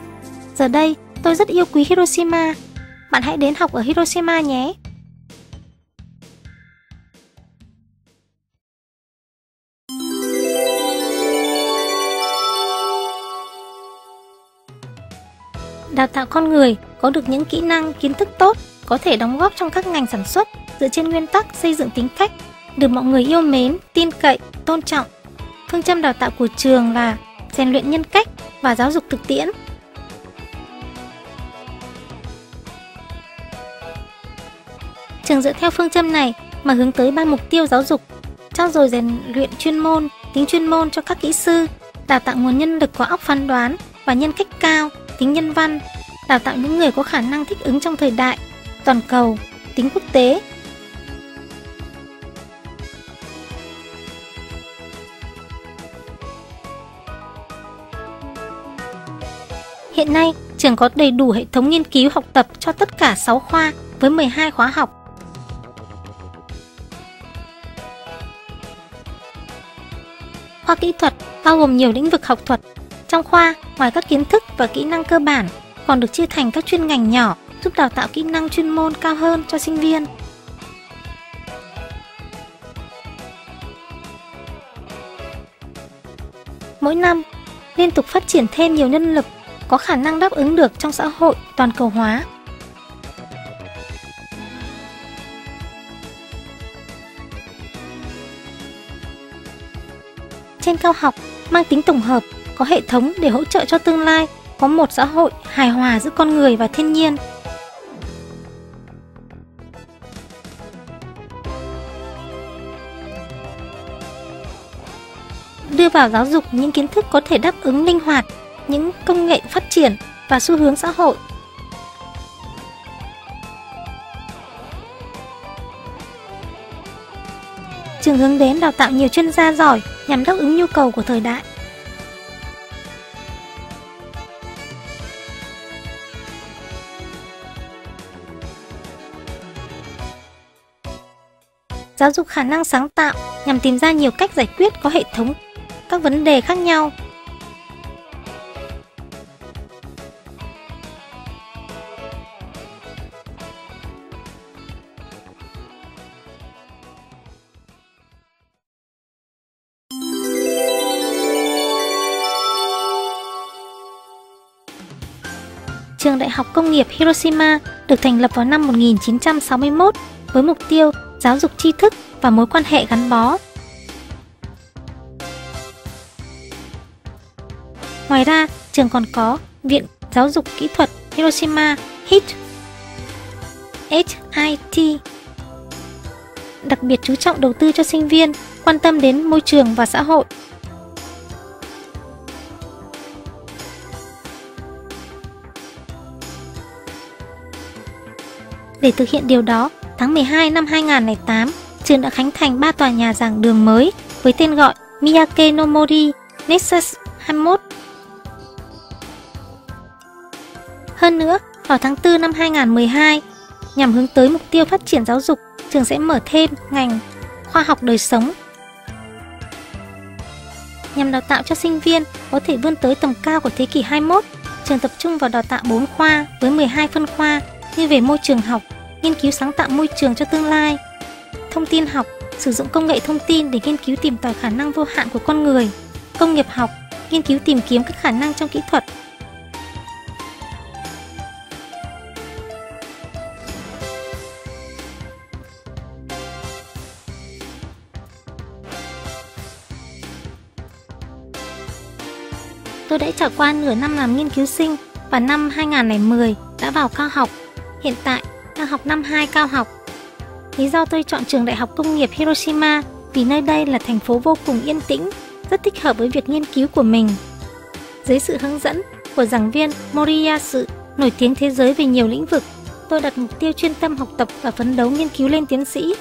Giờ đây, tôi rất yêu quý Hiroshima. Bạn hãy đến học ở Hiroshima nhé. Đào tạo con người có được những kỹ năng, kiến thức tốt có thể đóng góp trong các ngành sản xuất dựa trên nguyên tắc xây dựng tính cách, được mọi người yêu mến, tin cậy, tôn trọng. Phương châm đào tạo của trường là rèn luyện nhân cách và giáo dục thực tiễn. Trường dựa theo phương châm này mà hướng tới ba mục tiêu giáo dục, trao dồi rèn luyện chuyên môn, tính chuyên môn cho các kỹ sư, đào tạo nguồn nhân lực có óc phán đoán và nhân cách cao, tính nhân văn, đào tạo những người có khả năng thích ứng trong thời đại, toàn cầu, tính quốc tế. Hiện nay, trường có đầy đủ hệ thống nghiên cứu học tập cho tất cả 6 khoa với 12 khóa học. Khoa kỹ thuật bao gồm nhiều lĩnh vực học thuật. Trong khoa, ngoài các kiến thức và kỹ năng cơ bản, còn được chia thành các chuyên ngành nhỏ giúp đào tạo kỹ năng chuyên môn cao hơn cho sinh viên. Mỗi năm, liên tục phát triển thêm nhiều nhân lực có khả năng đáp ứng được trong xã hội toàn cầu hóa. Trên cao học mang tính tổng hợp, có hệ thống để hỗ trợ cho tương lai, có một xã hội hài hòa giữa con người và thiên nhiên. Đưa vào giáo dục những kiến thức có thể đáp ứng linh hoạt, những công nghệ phát triển và xu hướng xã hội. Trường hướng đến đào tạo nhiều chuyên gia giỏi nhằm đáp ứng nhu cầu của thời đại. Giáo dục khả năng sáng tạo, nhằm tìm ra nhiều cách giải quyết có hệ thống, các vấn đề khác nhau. Trường Đại học Công nghiệp Hiroshima được thành lập vào năm 1961 với mục tiêu giáo dục tri thức và mối quan hệ gắn bó. Ngoài ra, trường còn có Viện Giáo dục Kỹ thuật Hiroshima HIT HIT đặc biệt chú trọng đầu tư cho sinh viên, quan tâm đến môi trường và xã hội. Để thực hiện điều đó, tháng 12 năm 2008, trường đã khánh thành 3 tòa nhà giảng đường mới với tên gọi Miyake no Mori Nexus 21. Hơn nữa, vào tháng 4 năm 2012, nhằm hướng tới mục tiêu phát triển giáo dục, trường sẽ mở thêm ngành khoa học đời sống nhằm đào tạo cho sinh viên có thể vươn tới tầm cao của thế kỷ 21. Trường tập trung vào đào tạo 4 khoa với 12 phân khoa như về môi trường học, nghiên cứu sáng tạo môi trường cho tương lai, thông tin học, sử dụng công nghệ thông tin để nghiên cứu tìm tòi khả năng vô hạn của con người, công nghiệp học, nghiên cứu tìm kiếm các khả năng trong kỹ thuật, Tôi đã trải qua nửa năm làm nghiên cứu sinh và năm 2010 đã vào cao học. Hiện tại đang học năm 2 cao học. Lý do tôi chọn trường Đại học Công nghiệp Hiroshima vì nơi đây là thành phố vô cùng yên tĩnh, rất thích hợp với việc nghiên cứu của mình. Dưới sự hướng dẫn của giảng viên Moriyasu, nổi tiếng thế giới về nhiều lĩnh vực, tôi đặt mục tiêu chuyên tâm học tập và phấn đấu nghiên cứu lên tiến sĩ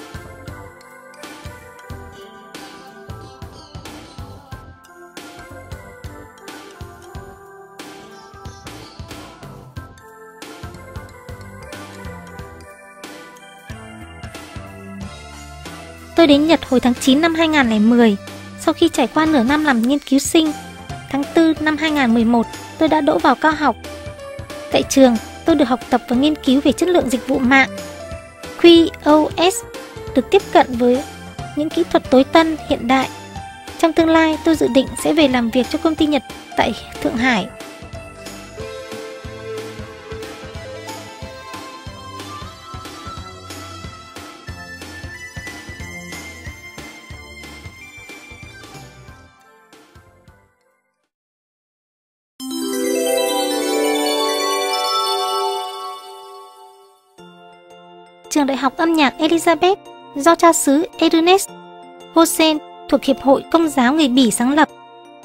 Tôi đến Nhật hồi tháng 9 năm 2010, sau khi trải qua nửa năm làm nghiên cứu sinh. Tháng 4 năm 2011, tôi đã đỗ vào cao học. Tại trường, tôi được học tập và nghiên cứu về chất lượng dịch vụ mạng. QoS được tiếp cận với những kỹ thuật tối tân hiện đại. Trong tương lai, tôi dự định sẽ về làm việc cho công ty Nhật tại Thượng Hải trường đại học âm nhạc Elizabeth do cha xứ Ernest Hosen thuộc Hiệp hội Công giáo người Bỉ sáng lập,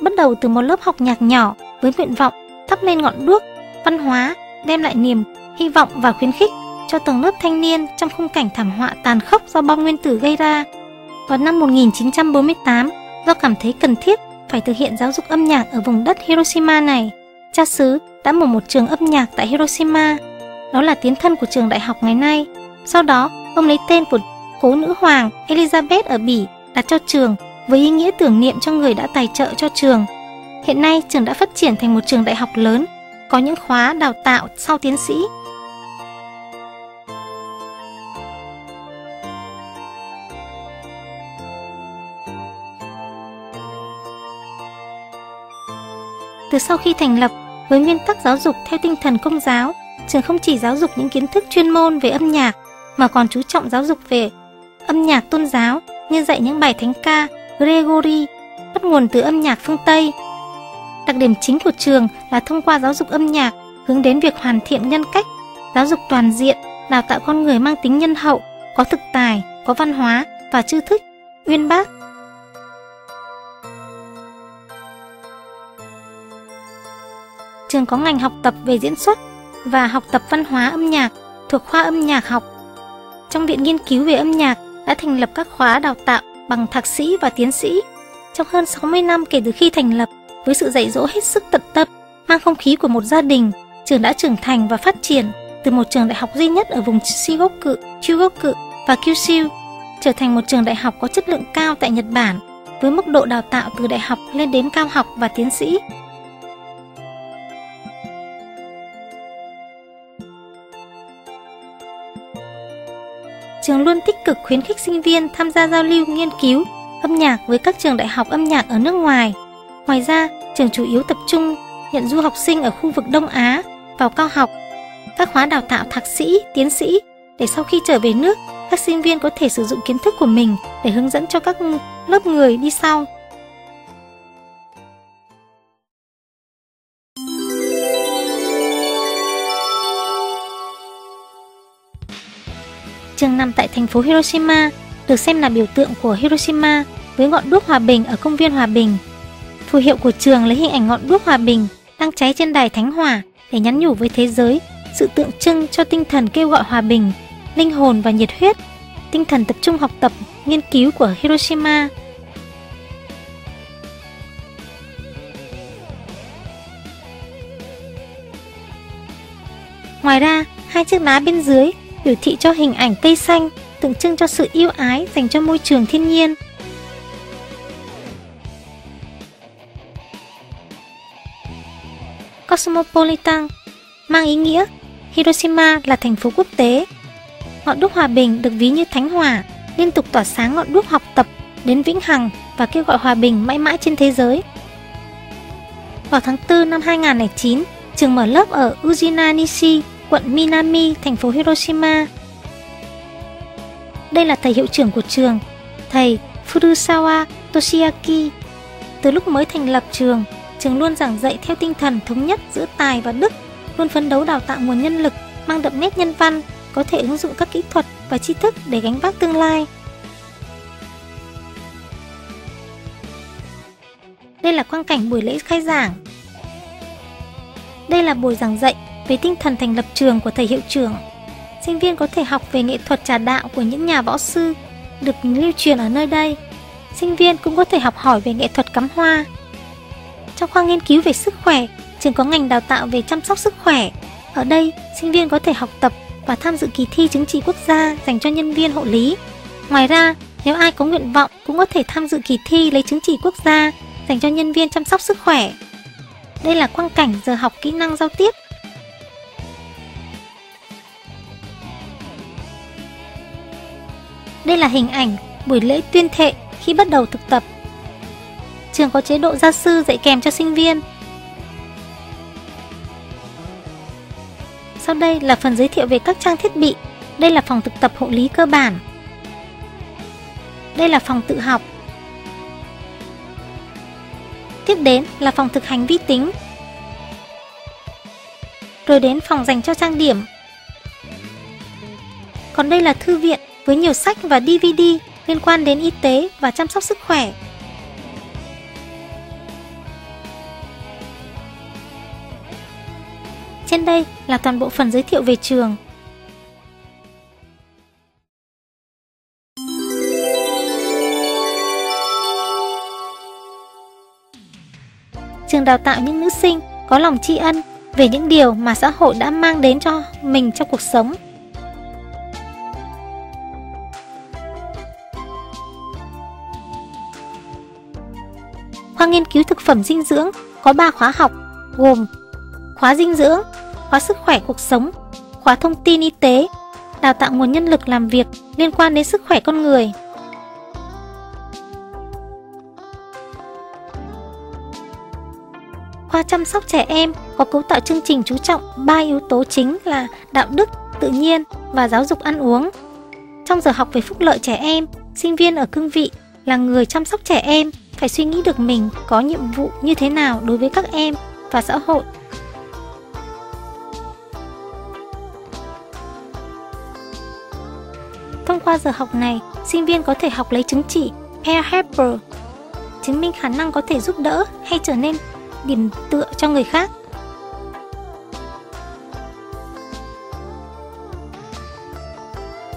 bắt đầu từ một lớp học nhạc nhỏ với nguyện vọng thắp lên ngọn đuốc, văn hóa, đem lại niềm hy vọng và khuyến khích cho tầng lớp thanh niên trong khung cảnh thảm họa tàn khốc do bom nguyên tử gây ra. Vào năm 1948, do cảm thấy cần thiết phải thực hiện giáo dục âm nhạc ở vùng đất Hiroshima này, cha xứ đã mở một trường âm nhạc tại Hiroshima. Đó là tiến thân của trường đại học ngày nay sau đó, ông lấy tên của cố nữ hoàng Elizabeth ở Bỉ đặt cho trường với ý nghĩa tưởng niệm cho người đã tài trợ cho trường. Hiện nay, trường đã phát triển thành một trường đại học lớn, có những khóa đào tạo sau tiến sĩ. Từ sau khi thành lập, với nguyên tắc giáo dục theo tinh thần công giáo, trường không chỉ giáo dục những kiến thức chuyên môn về âm nhạc mà còn chú trọng giáo dục về âm nhạc tôn giáo như dạy những bài thánh ca Gregory bắt nguồn từ âm nhạc phương Tây. Đặc điểm chính của trường là thông qua giáo dục âm nhạc hướng đến việc hoàn thiện nhân cách, giáo dục toàn diện, đào tạo con người mang tính nhân hậu, có thực tài, có văn hóa và tri thức, uyên bác. Trường có ngành học tập về diễn xuất và học tập văn hóa âm nhạc thuộc khoa âm nhạc học trong Viện Nghiên cứu về âm nhạc đã thành lập các khóa đào tạo bằng thạc sĩ và tiến sĩ. Trong hơn 60 năm kể từ khi thành lập, với sự dạy dỗ hết sức tận tâm, mang không khí của một gia đình, trường đã trưởng thành và phát triển từ một trường đại học duy nhất ở vùng Shigoku, Chugoku và Kyushu trở thành một trường đại học có chất lượng cao tại Nhật Bản với mức độ đào tạo từ đại học lên đến cao học và tiến sĩ. Trường luôn tích cực khuyến khích sinh viên tham gia giao lưu nghiên cứu âm nhạc với các trường đại học âm nhạc ở nước ngoài. Ngoài ra, trường chủ yếu tập trung nhận du học sinh ở khu vực Đông Á vào cao học các khóa đào tạo thạc sĩ, tiến sĩ để sau khi trở về nước, các sinh viên có thể sử dụng kiến thức của mình để hướng dẫn cho các lớp người đi sau. Trường nằm tại thành phố Hiroshima, được xem là biểu tượng của Hiroshima với ngọn đuốc hòa bình ở công viên hòa bình. Phù hiệu của trường lấy hình ảnh ngọn đuốc hòa bình đang cháy trên đài thánh hỏa để nhắn nhủ với thế giới sự tượng trưng cho tinh thần kêu gọi hòa bình, linh hồn và nhiệt huyết, tinh thần tập trung học tập, nghiên cứu của Hiroshima. Ngoài ra, hai chiếc lá bên dưới biểu thị cho hình ảnh cây xanh, tượng trưng cho sự yêu ái dành cho môi trường thiên nhiên. Cosmopolitan mang ý nghĩa Hiroshima là thành phố quốc tế. Ngọn đuốc hòa bình được ví như thánh hỏa, liên tục tỏa sáng ngọn đuốc học tập đến vĩnh hằng và kêu gọi hòa bình mãi mãi trên thế giới. Vào tháng 4 năm 2009, trường mở lớp ở Ujina Nishi, quận Minami, thành phố Hiroshima. Đây là thầy hiệu trưởng của trường, thầy Furusawa Toshiaki. Từ lúc mới thành lập trường, trường luôn giảng dạy theo tinh thần thống nhất giữa tài và đức, luôn phấn đấu đào tạo nguồn nhân lực mang đậm nét nhân văn, có thể ứng dụng các kỹ thuật và tri thức để gánh vác tương lai. Đây là quang cảnh buổi lễ khai giảng. Đây là buổi giảng dạy về tinh thần thành lập trường của thầy hiệu trưởng. Sinh viên có thể học về nghệ thuật trà đạo của những nhà võ sư được lưu truyền ở nơi đây. Sinh viên cũng có thể học hỏi về nghệ thuật cắm hoa. Trong khoa nghiên cứu về sức khỏe, trường có ngành đào tạo về chăm sóc sức khỏe. Ở đây, sinh viên có thể học tập và tham dự kỳ thi chứng chỉ quốc gia dành cho nhân viên hộ lý. Ngoài ra, nếu ai có nguyện vọng cũng có thể tham dự kỳ thi lấy chứng chỉ quốc gia dành cho nhân viên chăm sóc sức khỏe. Đây là quang cảnh giờ học kỹ năng giao tiếp Đây là hình ảnh buổi lễ tuyên thệ khi bắt đầu thực tập. Trường có chế độ gia sư dạy kèm cho sinh viên. Sau đây là phần giới thiệu về các trang thiết bị. Đây là phòng thực tập hộ lý cơ bản. Đây là phòng tự học. Tiếp đến là phòng thực hành vi tính. Rồi đến phòng dành cho trang điểm. Còn đây là thư viện với nhiều sách và DVD liên quan đến y tế và chăm sóc sức khỏe. Trên đây là toàn bộ phần giới thiệu về trường. Trường đào tạo những nữ sinh có lòng tri ân về những điều mà xã hội đã mang đến cho mình trong cuộc sống khoa nghiên cứu thực phẩm dinh dưỡng có 3 khóa học gồm khóa dinh dưỡng, khóa sức khỏe cuộc sống, khóa thông tin y tế, đào tạo nguồn nhân lực làm việc liên quan đến sức khỏe con người. Khoa chăm sóc trẻ em có cấu tạo chương trình chú trọng ba yếu tố chính là đạo đức, tự nhiên và giáo dục ăn uống. Trong giờ học về phúc lợi trẻ em, sinh viên ở cương vị là người chăm sóc trẻ em phải suy nghĩ được mình có nhiệm vụ như thế nào đối với các em và xã hội Thông qua giờ học này, sinh viên có thể học lấy chứng chỉ Peer Helper, chứng minh khả năng có thể giúp đỡ hay trở nên điểm tựa cho người khác.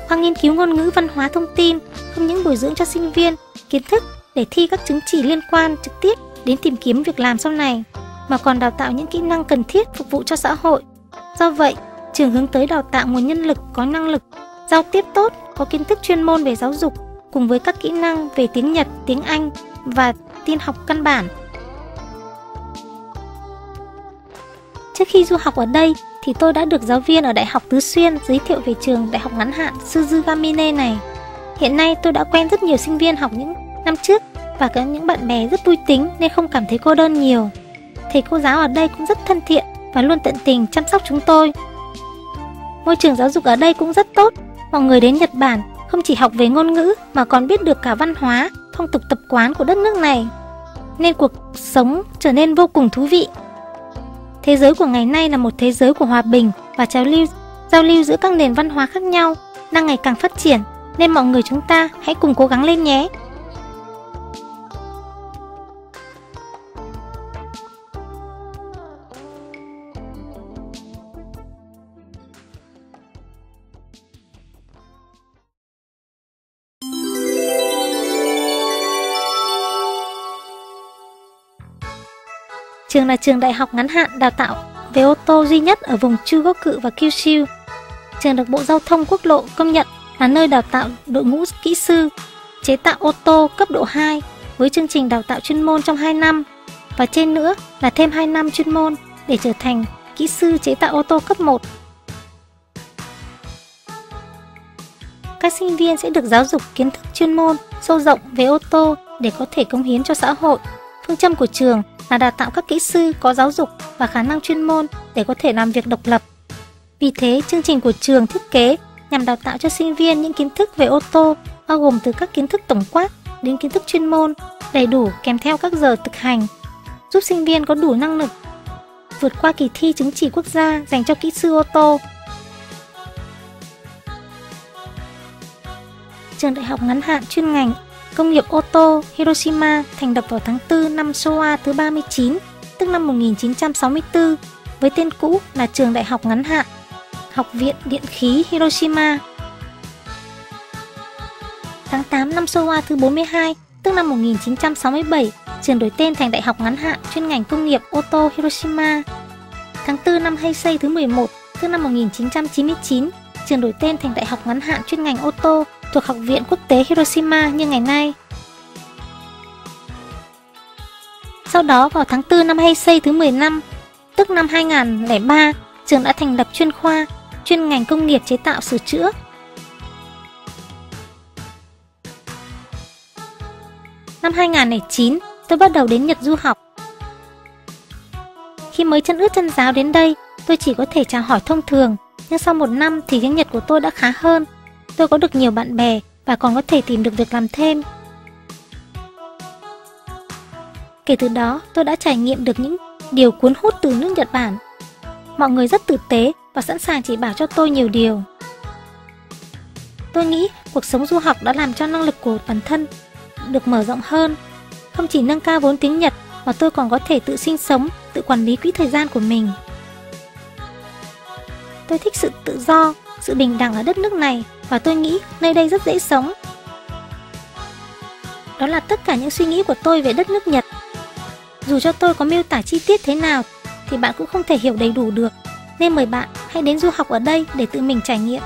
Khoa nghiên cứu ngôn ngữ văn hóa thông tin không những bồi dưỡng cho sinh viên kiến thức để thi các chứng chỉ liên quan trực tiếp đến tìm kiếm việc làm sau này, mà còn đào tạo những kỹ năng cần thiết phục vụ cho xã hội. Do vậy, trường hướng tới đào tạo nguồn nhân lực có năng lực, giao tiếp tốt, có kiến thức chuyên môn về giáo dục, cùng với các kỹ năng về tiếng Nhật, tiếng Anh và tin học căn bản. Trước khi du học ở đây thì tôi đã được giáo viên ở Đại học Tứ Xuyên giới thiệu về trường Đại học ngắn hạn Suzugamine này. Hiện nay tôi đã quen rất nhiều sinh viên học những năm trước và có những bạn bè rất vui tính nên không cảm thấy cô đơn nhiều. Thầy cô giáo ở đây cũng rất thân thiện và luôn tận tình chăm sóc chúng tôi. Môi trường giáo dục ở đây cũng rất tốt. Mọi người đến Nhật Bản không chỉ học về ngôn ngữ mà còn biết được cả văn hóa, phong tục tập quán của đất nước này. Nên cuộc sống trở nên vô cùng thú vị. Thế giới của ngày nay là một thế giới của hòa bình và trao lưu, giao lưu giữa các nền văn hóa khác nhau đang ngày càng phát triển nên mọi người chúng ta hãy cùng cố gắng lên nhé. Trường là trường đại học ngắn hạn đào tạo về ô tô duy nhất ở vùng Chugoku và Kyushu. Trường được Bộ Giao thông Quốc lộ công nhận là nơi đào tạo đội ngũ kỹ sư, chế tạo ô tô cấp độ 2 với chương trình đào tạo chuyên môn trong 2 năm và trên nữa là thêm 2 năm chuyên môn để trở thành kỹ sư chế tạo ô tô cấp 1. Các sinh viên sẽ được giáo dục kiến thức chuyên môn sâu rộng về ô tô để có thể cống hiến cho xã hội. Phương châm của trường là đào tạo các kỹ sư có giáo dục và khả năng chuyên môn để có thể làm việc độc lập. Vì thế, chương trình của trường thiết kế nhằm đào tạo cho sinh viên những kiến thức về ô tô, bao gồm từ các kiến thức tổng quát đến kiến thức chuyên môn, đầy đủ kèm theo các giờ thực hành, giúp sinh viên có đủ năng lực vượt qua kỳ thi chứng chỉ quốc gia dành cho kỹ sư ô tô. Trường đại học ngắn hạn chuyên ngành Công nghiệp ô tô Hiroshima thành lập vào tháng 4 năm Showa thứ 39, tức năm 1964, với tên cũ là Trường Đại học ngắn hạn Học viện Điện khí Hiroshima. Tháng 8 năm Showa thứ 42, tức năm 1967, trường đổi tên thành Đại học ngắn hạn chuyên ngành công nghiệp ô tô Hiroshima. Tháng 4 năm Heisei thứ 11, tức năm 1999, trường đổi tên thành Đại học ngắn hạn chuyên ngành ô tô thuộc Học viện Quốc tế Hiroshima như ngày nay. Sau đó vào tháng 4 năm Heisei thứ 15, tức năm 2003, trường đã thành lập chuyên khoa, chuyên ngành công nghiệp chế tạo sửa chữa. Năm 2009, tôi bắt đầu đến Nhật du học. Khi mới chân ướt chân giáo đến đây, tôi chỉ có thể chào hỏi thông thường, nhưng sau một năm thì tiếng Nhật của tôi đã khá hơn tôi có được nhiều bạn bè và còn có thể tìm được việc làm thêm. Kể từ đó, tôi đã trải nghiệm được những điều cuốn hút từ nước Nhật Bản. Mọi người rất tử tế và sẵn sàng chỉ bảo cho tôi nhiều điều. Tôi nghĩ cuộc sống du học đã làm cho năng lực của bản thân được mở rộng hơn. Không chỉ nâng cao vốn tiếng Nhật mà tôi còn có thể tự sinh sống, tự quản lý quỹ thời gian của mình. Tôi thích sự tự do, sự bình đẳng ở đất nước này và tôi nghĩ nơi đây rất dễ sống. Đó là tất cả những suy nghĩ của tôi về đất nước Nhật. Dù cho tôi có miêu tả chi tiết thế nào thì bạn cũng không thể hiểu đầy đủ được, nên mời bạn hãy đến du học ở đây để tự mình trải nghiệm.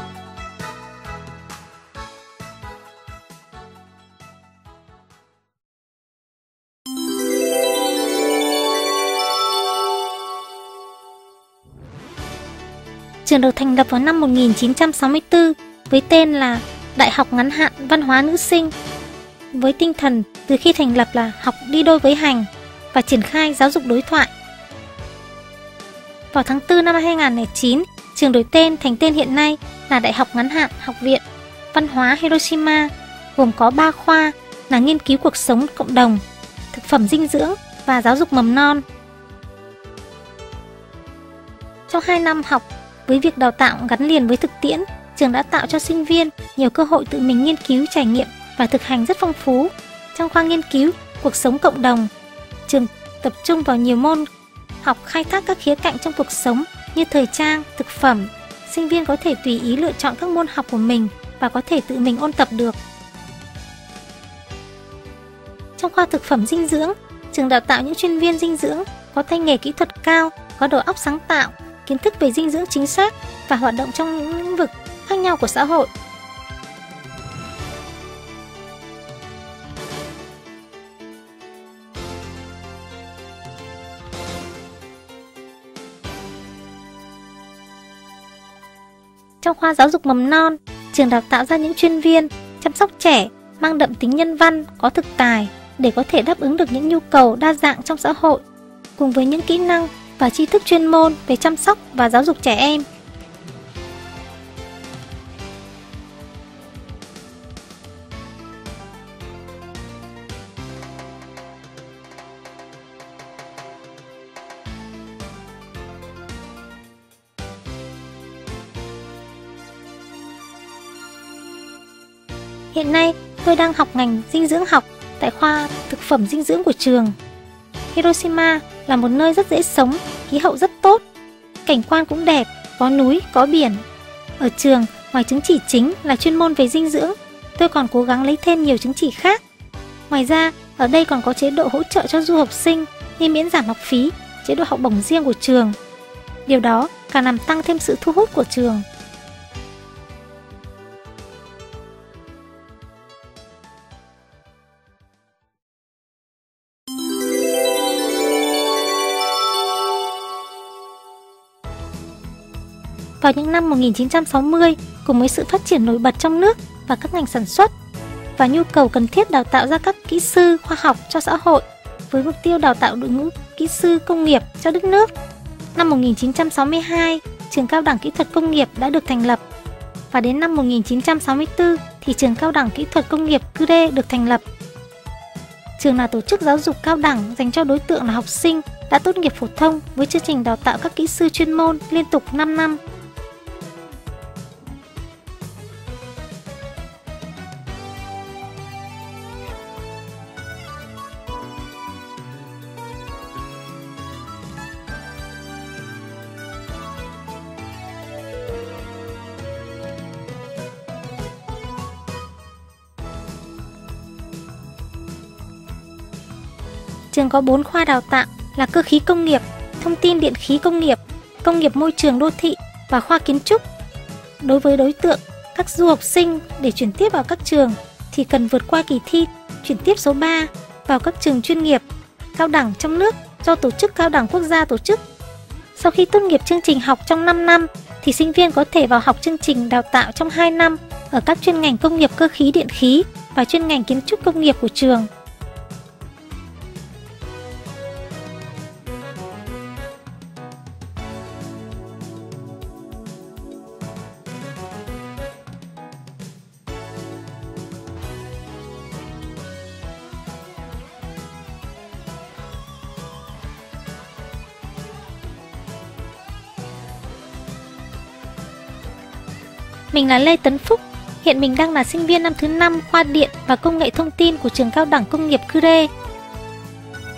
Trường được thành lập vào năm 1964 với tên là Đại học ngắn hạn văn hóa nữ sinh với tinh thần từ khi thành lập là học đi đôi với hành và triển khai giáo dục đối thoại. Vào tháng 4 năm 2009, trường đổi tên thành tên hiện nay là Đại học ngắn hạn Học viện Văn hóa Hiroshima, gồm có 3 khoa là nghiên cứu cuộc sống cộng đồng, thực phẩm dinh dưỡng và giáo dục mầm non. Trong 2 năm học, với việc đào tạo gắn liền với thực tiễn, trường đã tạo cho sinh viên nhiều cơ hội tự mình nghiên cứu trải nghiệm và thực hành rất phong phú. Trong khoa nghiên cứu cuộc sống cộng đồng, trường tập trung vào nhiều môn học khai thác các khía cạnh trong cuộc sống như thời trang, thực phẩm. Sinh viên có thể tùy ý lựa chọn các môn học của mình và có thể tự mình ôn tập được. Trong khoa thực phẩm dinh dưỡng, trường đào tạo những chuyên viên dinh dưỡng có tay nghề kỹ thuật cao, có đầu óc sáng tạo, kiến thức về dinh dưỡng chính xác và hoạt động trong những lĩnh vực khác nhau của xã hội. Trong khoa giáo dục mầm non, trường đào tạo ra những chuyên viên chăm sóc trẻ mang đậm tính nhân văn, có thực tài để có thể đáp ứng được những nhu cầu đa dạng trong xã hội, cùng với những kỹ năng và tri thức chuyên môn về chăm sóc và giáo dục trẻ em. Tôi đang học ngành dinh dưỡng học tại khoa thực phẩm dinh dưỡng của trường. Hiroshima là một nơi rất dễ sống, khí hậu rất tốt, cảnh quan cũng đẹp, có núi, có biển. Ở trường, ngoài chứng chỉ chính là chuyên môn về dinh dưỡng, tôi còn cố gắng lấy thêm nhiều chứng chỉ khác. Ngoài ra, ở đây còn có chế độ hỗ trợ cho du học sinh như miễn giảm học phí, chế độ học bổng riêng của trường. Điều đó càng làm tăng thêm sự thu hút của trường. Vào những năm 1960, cùng với sự phát triển nổi bật trong nước và các ngành sản xuất và nhu cầu cần thiết đào tạo ra các kỹ sư khoa học cho xã hội với mục tiêu đào tạo đội ngũ kỹ sư công nghiệp cho đất nước. Năm 1962, trường cao đẳng kỹ thuật công nghiệp đã được thành lập và đến năm 1964 thì trường cao đẳng kỹ thuật công nghiệp Cude được thành lập. Trường là tổ chức giáo dục cao đẳng dành cho đối tượng là học sinh đã tốt nghiệp phổ thông với chương trình đào tạo các kỹ sư chuyên môn liên tục 5 năm Trường có 4 khoa đào tạo là cơ khí công nghiệp, thông tin điện khí công nghiệp, công nghiệp môi trường đô thị và khoa kiến trúc. Đối với đối tượng các du học sinh để chuyển tiếp vào các trường thì cần vượt qua kỳ thi chuyển tiếp số 3 vào các trường chuyên nghiệp, cao đẳng trong nước do Tổ chức Cao đẳng Quốc gia tổ chức. Sau khi tốt nghiệp chương trình học trong 5 năm thì sinh viên có thể vào học chương trình đào tạo trong 2 năm ở các chuyên ngành công nghiệp cơ khí điện khí và chuyên ngành kiến trúc công nghiệp của trường. Mình là Lê Tấn Phúc, hiện mình đang là sinh viên năm thứ 5 khoa Điện và Công nghệ Thông tin của trường cao đẳng công nghiệp Kyre.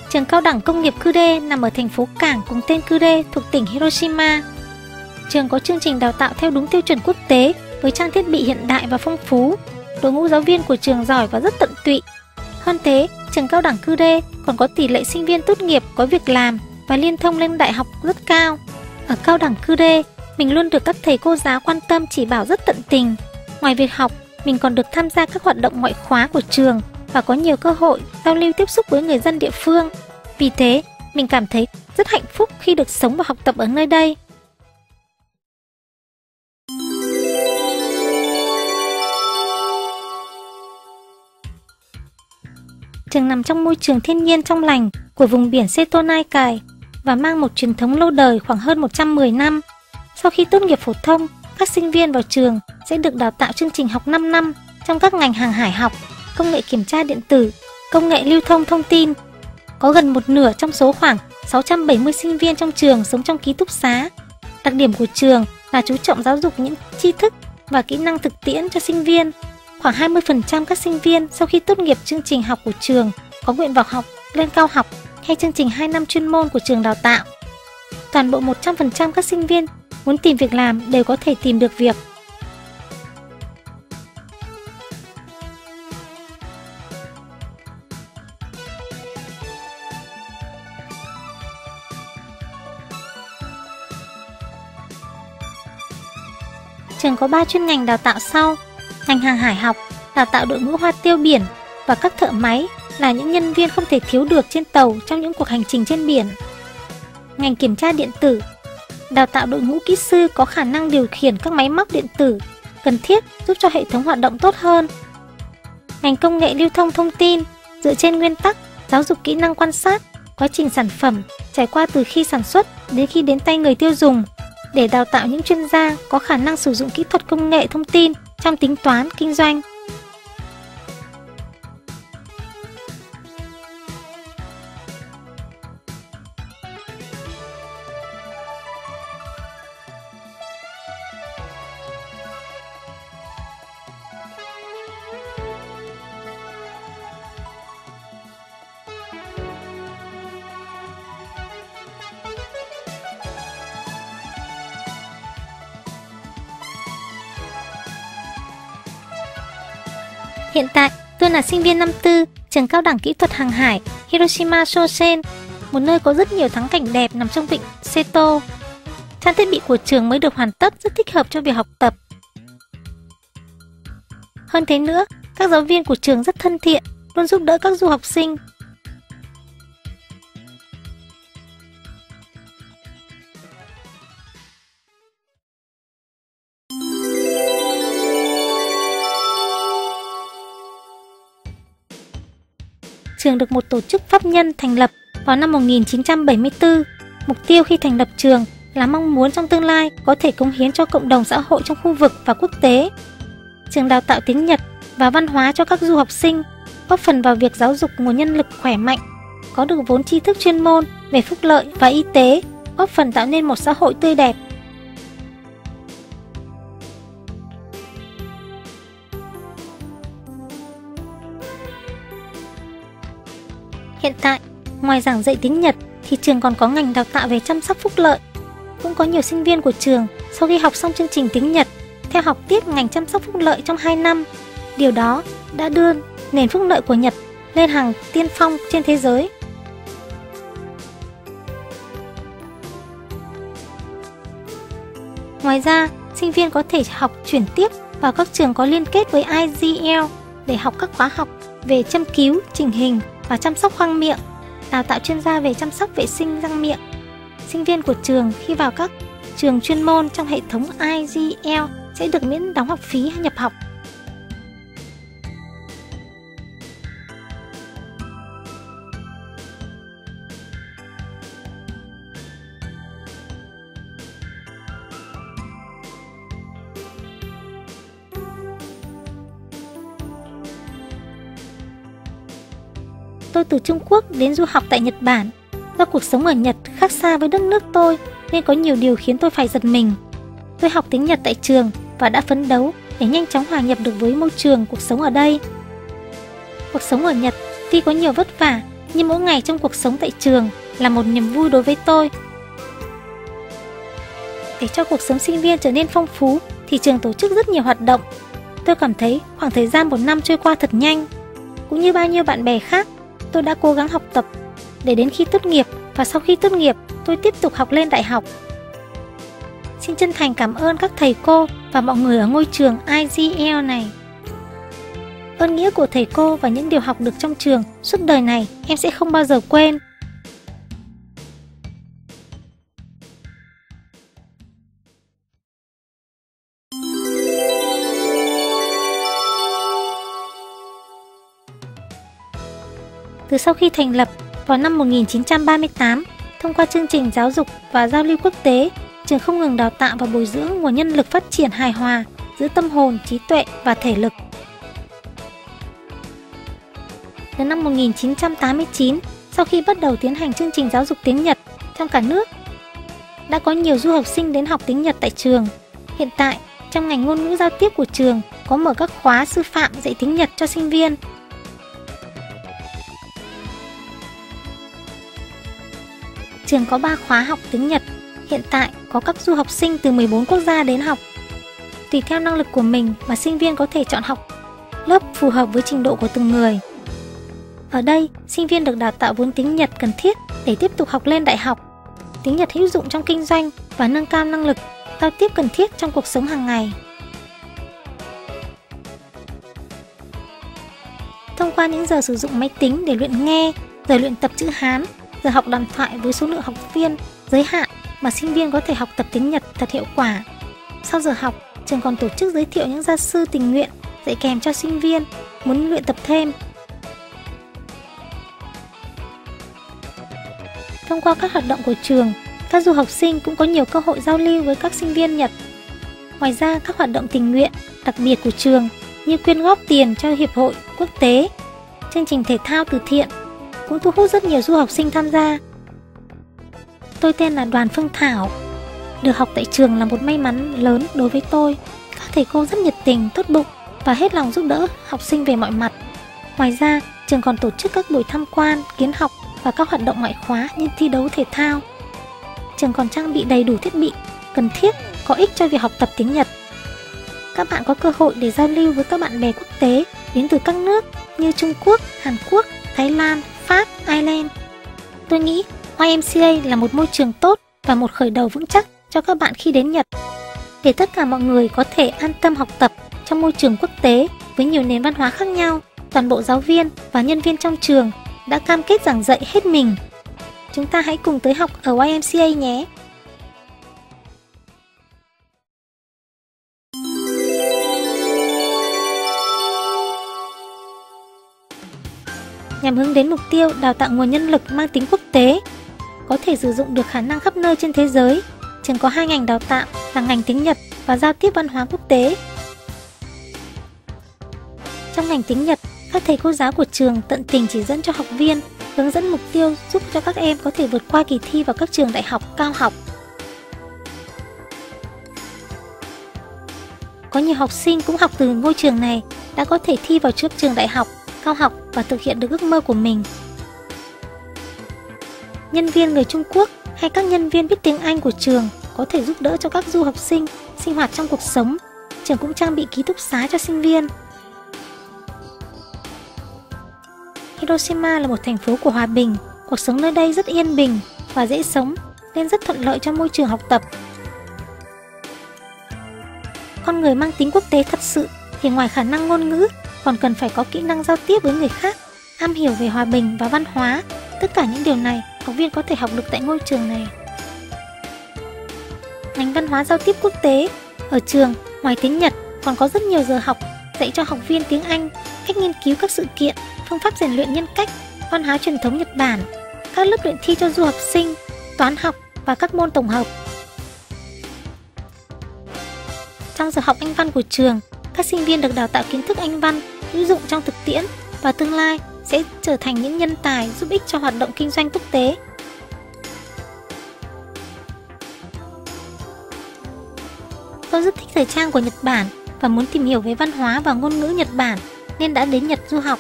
Trường cao đẳng công nghiệp Kyre nằm ở thành phố Cảng cùng tên Kyre thuộc tỉnh Hiroshima. Trường có chương trình đào tạo theo đúng tiêu chuẩn quốc tế với trang thiết bị hiện đại và phong phú. Đội ngũ giáo viên của trường giỏi và rất tận tụy. Hơn thế, trường cao đẳng Kyre còn có tỷ lệ sinh viên tốt nghiệp có việc làm và liên thông lên đại học rất cao. Ở cao đẳng Kyre, mình luôn được các thầy cô giáo quan tâm chỉ bảo rất tận tình. Ngoài việc học, mình còn được tham gia các hoạt động ngoại khóa của trường và có nhiều cơ hội giao lưu tiếp xúc với người dân địa phương. Vì thế, mình cảm thấy rất hạnh phúc khi được sống và học tập ở nơi đây. Trường nằm trong môi trường thiên nhiên trong lành của vùng biển Setonai Cài và mang một truyền thống lâu đời khoảng hơn 110 năm. Sau khi tốt nghiệp phổ thông, các sinh viên vào trường sẽ được đào tạo chương trình học 5 năm trong các ngành hàng hải học, công nghệ kiểm tra điện tử, công nghệ lưu thông thông tin. Có gần một nửa trong số khoảng 670 sinh viên trong trường sống trong ký túc xá. Đặc điểm của trường là chú trọng giáo dục những tri thức và kỹ năng thực tiễn cho sinh viên. Khoảng 20% các sinh viên sau khi tốt nghiệp chương trình học của trường có nguyện vọng học lên cao học hay chương trình 2 năm chuyên môn của trường đào tạo. Toàn bộ 100% các sinh viên muốn tìm việc làm đều có thể tìm được việc. Trường có 3 chuyên ngành đào tạo sau: ngành hàng hải học, đào tạo đội ngũ hoa tiêu biển và các thợ máy là những nhân viên không thể thiếu được trên tàu trong những cuộc hành trình trên biển. Ngành kiểm tra điện tử đào tạo đội ngũ kỹ sư có khả năng điều khiển các máy móc điện tử cần thiết giúp cho hệ thống hoạt động tốt hơn. Ngành công nghệ lưu thông thông tin dựa trên nguyên tắc giáo dục kỹ năng quan sát, quá trình sản phẩm trải qua từ khi sản xuất đến khi đến tay người tiêu dùng để đào tạo những chuyên gia có khả năng sử dụng kỹ thuật công nghệ thông tin trong tính toán, kinh doanh Hiện tại, tôi là sinh viên năm tư trường cao đẳng kỹ thuật hàng hải Hiroshima Shosen, một nơi có rất nhiều thắng cảnh đẹp nằm trong vịnh Seto. Trang thiết bị của trường mới được hoàn tất rất thích hợp cho việc học tập. Hơn thế nữa, các giáo viên của trường rất thân thiện, luôn giúp đỡ các du học sinh. Trường được một tổ chức pháp nhân thành lập vào năm 1974. Mục tiêu khi thành lập trường là mong muốn trong tương lai có thể cống hiến cho cộng đồng xã hội trong khu vực và quốc tế. Trường đào tạo tiếng Nhật và văn hóa cho các du học sinh, góp phần vào việc giáo dục nguồn nhân lực khỏe mạnh, có được vốn tri thức chuyên môn về phúc lợi và y tế, góp phần tạo nên một xã hội tươi đẹp. Hiện tại, ngoài giảng dạy tiếng Nhật thì trường còn có ngành đào tạo về chăm sóc phúc lợi. Cũng có nhiều sinh viên của trường sau khi học xong chương trình tiếng Nhật theo học tiếp ngành chăm sóc phúc lợi trong 2 năm. Điều đó đã đưa nền phúc lợi của Nhật lên hàng tiên phong trên thế giới. Ngoài ra, sinh viên có thể học chuyển tiếp vào các trường có liên kết với IGL để học các khóa học về châm cứu, chỉnh hình và chăm sóc khoang miệng, đào tạo chuyên gia về chăm sóc vệ sinh răng miệng. Sinh viên của trường khi vào các trường chuyên môn trong hệ thống IGL sẽ được miễn đóng học phí hay nhập học. Tôi từ Trung Quốc đến du học tại Nhật Bản. Do cuộc sống ở Nhật khác xa với đất nước tôi nên có nhiều điều khiến tôi phải giật mình. Tôi học tiếng Nhật tại trường và đã phấn đấu để nhanh chóng hòa nhập được với môi trường cuộc sống ở đây. Cuộc sống ở Nhật tuy có nhiều vất vả nhưng mỗi ngày trong cuộc sống tại trường là một niềm vui đối với tôi. Để cho cuộc sống sinh viên trở nên phong phú thì trường tổ chức rất nhiều hoạt động. Tôi cảm thấy khoảng thời gian một năm trôi qua thật nhanh. Cũng như bao nhiêu bạn bè khác, tôi đã cố gắng học tập để đến khi tốt nghiệp và sau khi tốt nghiệp, tôi tiếp tục học lên đại học. Xin chân thành cảm ơn các thầy cô và mọi người ở ngôi trường IGL này. Ơn nghĩa của thầy cô và những điều học được trong trường suốt đời này em sẽ không bao giờ quên. Từ sau khi thành lập vào năm 1938, thông qua chương trình giáo dục và giao lưu quốc tế, trường không ngừng đào tạo và bồi dưỡng nguồn nhân lực phát triển hài hòa giữa tâm hồn, trí tuệ và thể lực. Từ năm 1989, sau khi bắt đầu tiến hành chương trình giáo dục tiếng Nhật trong cả nước, đã có nhiều du học sinh đến học tiếng Nhật tại trường. Hiện tại, trong ngành ngôn ngữ giao tiếp của trường có mở các khóa sư phạm dạy tiếng Nhật cho sinh viên Trường có 3 khóa học tiếng Nhật. Hiện tại có các du học sinh từ 14 quốc gia đến học. Tùy theo năng lực của mình mà sinh viên có thể chọn học lớp phù hợp với trình độ của từng người. Ở đây, sinh viên được đào tạo vốn tiếng Nhật cần thiết để tiếp tục học lên đại học. Tiếng Nhật hữu dụng trong kinh doanh và nâng cao năng lực giao tiếp cần thiết trong cuộc sống hàng ngày. Thông qua những giờ sử dụng máy tính để luyện nghe, giờ luyện tập chữ Hán giờ học đàm thoại với số lượng học viên giới hạn mà sinh viên có thể học tập tiếng Nhật thật hiệu quả. Sau giờ học, trường còn tổ chức giới thiệu những gia sư tình nguyện dạy kèm cho sinh viên muốn luyện tập thêm. Thông qua các hoạt động của trường, các du học sinh cũng có nhiều cơ hội giao lưu với các sinh viên Nhật. Ngoài ra, các hoạt động tình nguyện đặc biệt của trường như quyên góp tiền cho hiệp hội quốc tế, chương trình thể thao từ thiện cũng thu hút rất nhiều du học sinh tham gia. Tôi tên là Đoàn Phương Thảo. Được học tại trường là một may mắn lớn đối với tôi. Các thầy cô rất nhiệt tình, tốt bụng và hết lòng giúp đỡ học sinh về mọi mặt. Ngoài ra, trường còn tổ chức các buổi tham quan, kiến học và các hoạt động ngoại khóa như thi đấu thể thao. Trường còn trang bị đầy đủ thiết bị cần thiết có ích cho việc học tập tiếng Nhật. các bạn có cơ hội để giao lưu với các bạn bè quốc tế đến từ các nước như Trung Quốc, Hàn Quốc, Thái Lan, Pháp, Ireland. Tôi nghĩ YMCA là một môi trường tốt và một khởi đầu vững chắc cho các bạn khi đến Nhật. Để tất cả mọi người có thể an tâm học tập trong môi trường quốc tế với nhiều nền văn hóa khác nhau, toàn bộ giáo viên và nhân viên trong trường đã cam kết giảng dạy hết mình. Chúng ta hãy cùng tới học ở YMCA nhé! Nhằm hướng đến mục tiêu đào tạo nguồn nhân lực mang tính quốc tế, có thể sử dụng được khả năng khắp nơi trên thế giới. Trường có hai ngành đào tạo là ngành tiếng Nhật và giao tiếp văn hóa quốc tế. Trong ngành tiếng Nhật, các thầy cô giáo của trường tận tình chỉ dẫn cho học viên, hướng dẫn mục tiêu giúp cho các em có thể vượt qua kỳ thi vào các trường đại học, cao học. Có nhiều học sinh cũng học từ ngôi trường này đã có thể thi vào trước trường đại học cao học và thực hiện được ước mơ của mình. Nhân viên người Trung Quốc hay các nhân viên biết tiếng Anh của trường có thể giúp đỡ cho các du học sinh sinh hoạt trong cuộc sống. Trường cũng trang bị ký túc xá cho sinh viên. Hiroshima là một thành phố của hòa bình, cuộc sống nơi đây rất yên bình và dễ sống nên rất thuận lợi cho môi trường học tập. Con người mang tính quốc tế thật sự thì ngoài khả năng ngôn ngữ còn cần phải có kỹ năng giao tiếp với người khác, am hiểu về hòa bình và văn hóa. Tất cả những điều này học viên có thể học được tại ngôi trường này. Ngành văn hóa giao tiếp quốc tế ở trường ngoài tiếng Nhật còn có rất nhiều giờ học dạy cho học viên tiếng Anh, cách nghiên cứu các sự kiện, phương pháp rèn luyện nhân cách, văn hóa truyền thống Nhật Bản, các lớp luyện thi cho du học sinh, toán học và các môn tổng hợp. Trong giờ học Anh văn của trường, các sinh viên được đào tạo kiến thức Anh văn hữu dụng trong thực tiễn và tương lai sẽ trở thành những nhân tài giúp ích cho hoạt động kinh doanh quốc tế. Tôi rất thích thời trang của Nhật Bản và muốn tìm hiểu về văn hóa và ngôn ngữ Nhật Bản nên đã đến Nhật du học.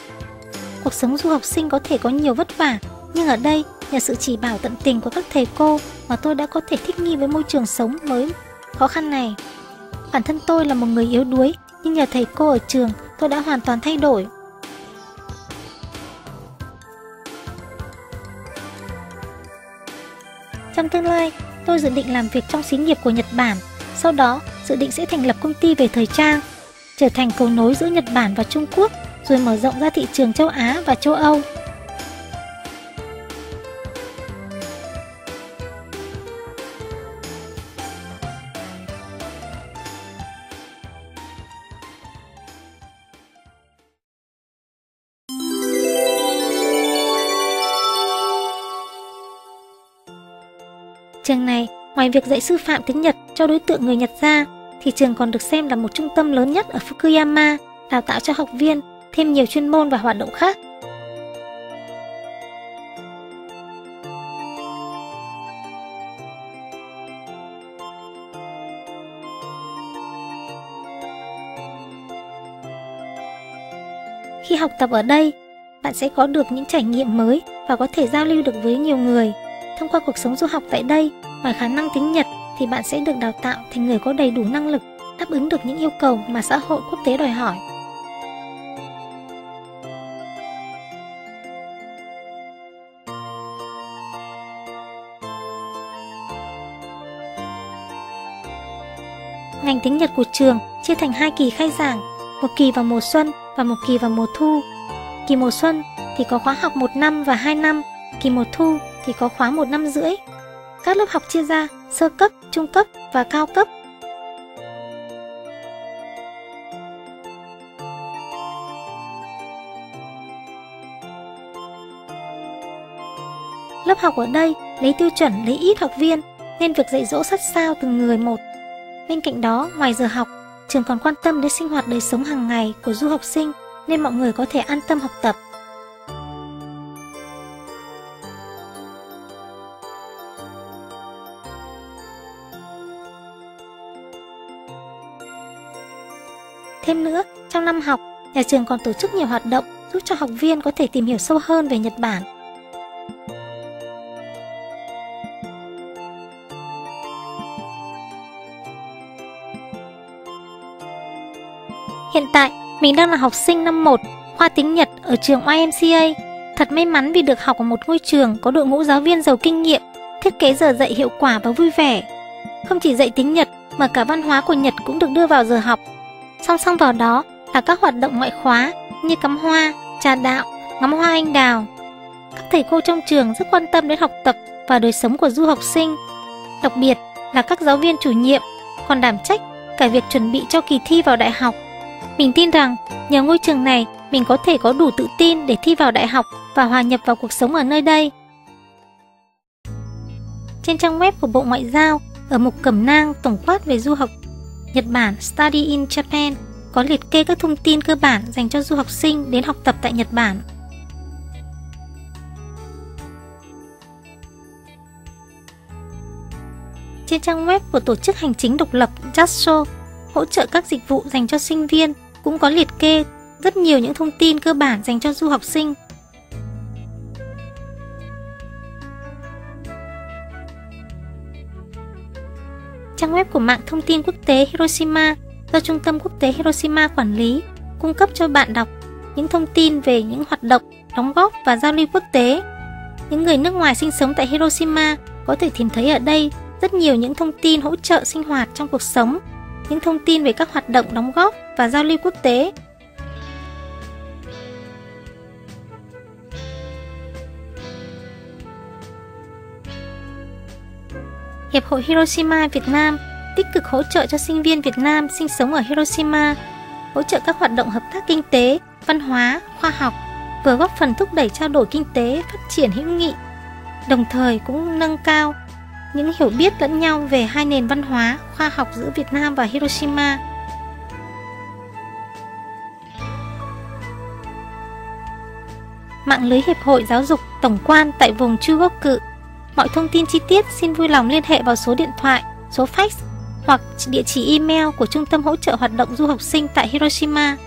Cuộc sống du học sinh có thể có nhiều vất vả, nhưng ở đây nhờ sự chỉ bảo tận tình của các thầy cô mà tôi đã có thể thích nghi với môi trường sống mới khó khăn này. Bản thân tôi là một người yếu đuối, nhưng nhờ thầy cô ở trường tôi đã hoàn toàn thay đổi. Trong tương lai, tôi dự định làm việc trong xí nghiệp của Nhật Bản, sau đó dự định sẽ thành lập công ty về thời trang, trở thành cầu nối giữa Nhật Bản và Trung Quốc, rồi mở rộng ra thị trường châu Á và châu Âu. Trường này, ngoài việc dạy sư phạm tiếng Nhật cho đối tượng người Nhật ra, thì trường còn được xem là một trung tâm lớn nhất ở Fukuyama, đào tạo cho học viên thêm nhiều chuyên môn và hoạt động khác. Khi học tập ở đây, bạn sẽ có được những trải nghiệm mới và có thể giao lưu được với nhiều người Thông qua cuộc sống du học tại đây, ngoài khả năng tiếng Nhật thì bạn sẽ được đào tạo thành người có đầy đủ năng lực, đáp ứng được những yêu cầu mà xã hội quốc tế đòi hỏi. Ngành tiếng Nhật của trường chia thành hai kỳ khai giảng, một kỳ vào mùa xuân và một kỳ vào mùa thu. Kỳ mùa xuân thì có khóa học 1 năm và 2 năm, kỳ mùa thu thì có khóa một năm rưỡi. Các lớp học chia ra sơ cấp, trung cấp và cao cấp. Lớp học ở đây lấy tiêu chuẩn lấy ít học viên nên việc dạy dỗ sát sao từng người một. Bên cạnh đó, ngoài giờ học, trường còn quan tâm đến sinh hoạt đời sống hàng ngày của du học sinh nên mọi người có thể an tâm học tập. Thêm nữa, trong năm học, nhà trường còn tổ chức nhiều hoạt động giúp cho học viên có thể tìm hiểu sâu hơn về Nhật Bản. Hiện tại, mình đang là học sinh năm 1, khoa tiếng Nhật ở trường YMCA. Thật may mắn vì được học ở một ngôi trường có đội ngũ giáo viên giàu kinh nghiệm, thiết kế giờ dạy hiệu quả và vui vẻ. Không chỉ dạy tiếng Nhật mà cả văn hóa của Nhật cũng được đưa vào giờ học. Song song vào đó là các hoạt động ngoại khóa như cắm hoa, trà đạo, ngắm hoa anh đào. Các thầy cô trong trường rất quan tâm đến học tập và đời sống của du học sinh. Đặc biệt là các giáo viên chủ nhiệm còn đảm trách cả việc chuẩn bị cho kỳ thi vào đại học. Mình tin rằng nhờ ngôi trường này mình có thể có đủ tự tin để thi vào đại học và hòa nhập vào cuộc sống ở nơi đây. Trên trang web của Bộ Ngoại giao, ở mục cẩm nang tổng quát về du học Nhật Bản Study in Japan có liệt kê các thông tin cơ bản dành cho du học sinh đến học tập tại Nhật Bản. Trên trang web của Tổ chức Hành chính độc lập JASO, hỗ trợ các dịch vụ dành cho sinh viên cũng có liệt kê rất nhiều những thông tin cơ bản dành cho du học sinh. Trang web của mạng thông tin quốc tế Hiroshima do Trung tâm Quốc tế Hiroshima quản lý, cung cấp cho bạn đọc những thông tin về những hoạt động, đóng góp và giao lưu quốc tế. Những người nước ngoài sinh sống tại Hiroshima có thể tìm thấy ở đây rất nhiều những thông tin hỗ trợ sinh hoạt trong cuộc sống, những thông tin về các hoạt động đóng góp và giao lưu quốc tế. Hiệp hội Hiroshima Việt Nam tích cực hỗ trợ cho sinh viên Việt Nam sinh sống ở Hiroshima, hỗ trợ các hoạt động hợp tác kinh tế, văn hóa, khoa học, vừa góp phần thúc đẩy trao đổi kinh tế, phát triển hữu nghị, đồng thời cũng nâng cao những hiểu biết lẫn nhau về hai nền văn hóa, khoa học giữa Việt Nam và Hiroshima. Mạng lưới Hiệp hội Giáo dục Tổng quan tại vùng Chugoku. Mọi thông tin chi tiết xin vui lòng liên hệ vào số điện thoại, số fax hoặc địa chỉ email của Trung tâm hỗ trợ hoạt động du học sinh tại Hiroshima.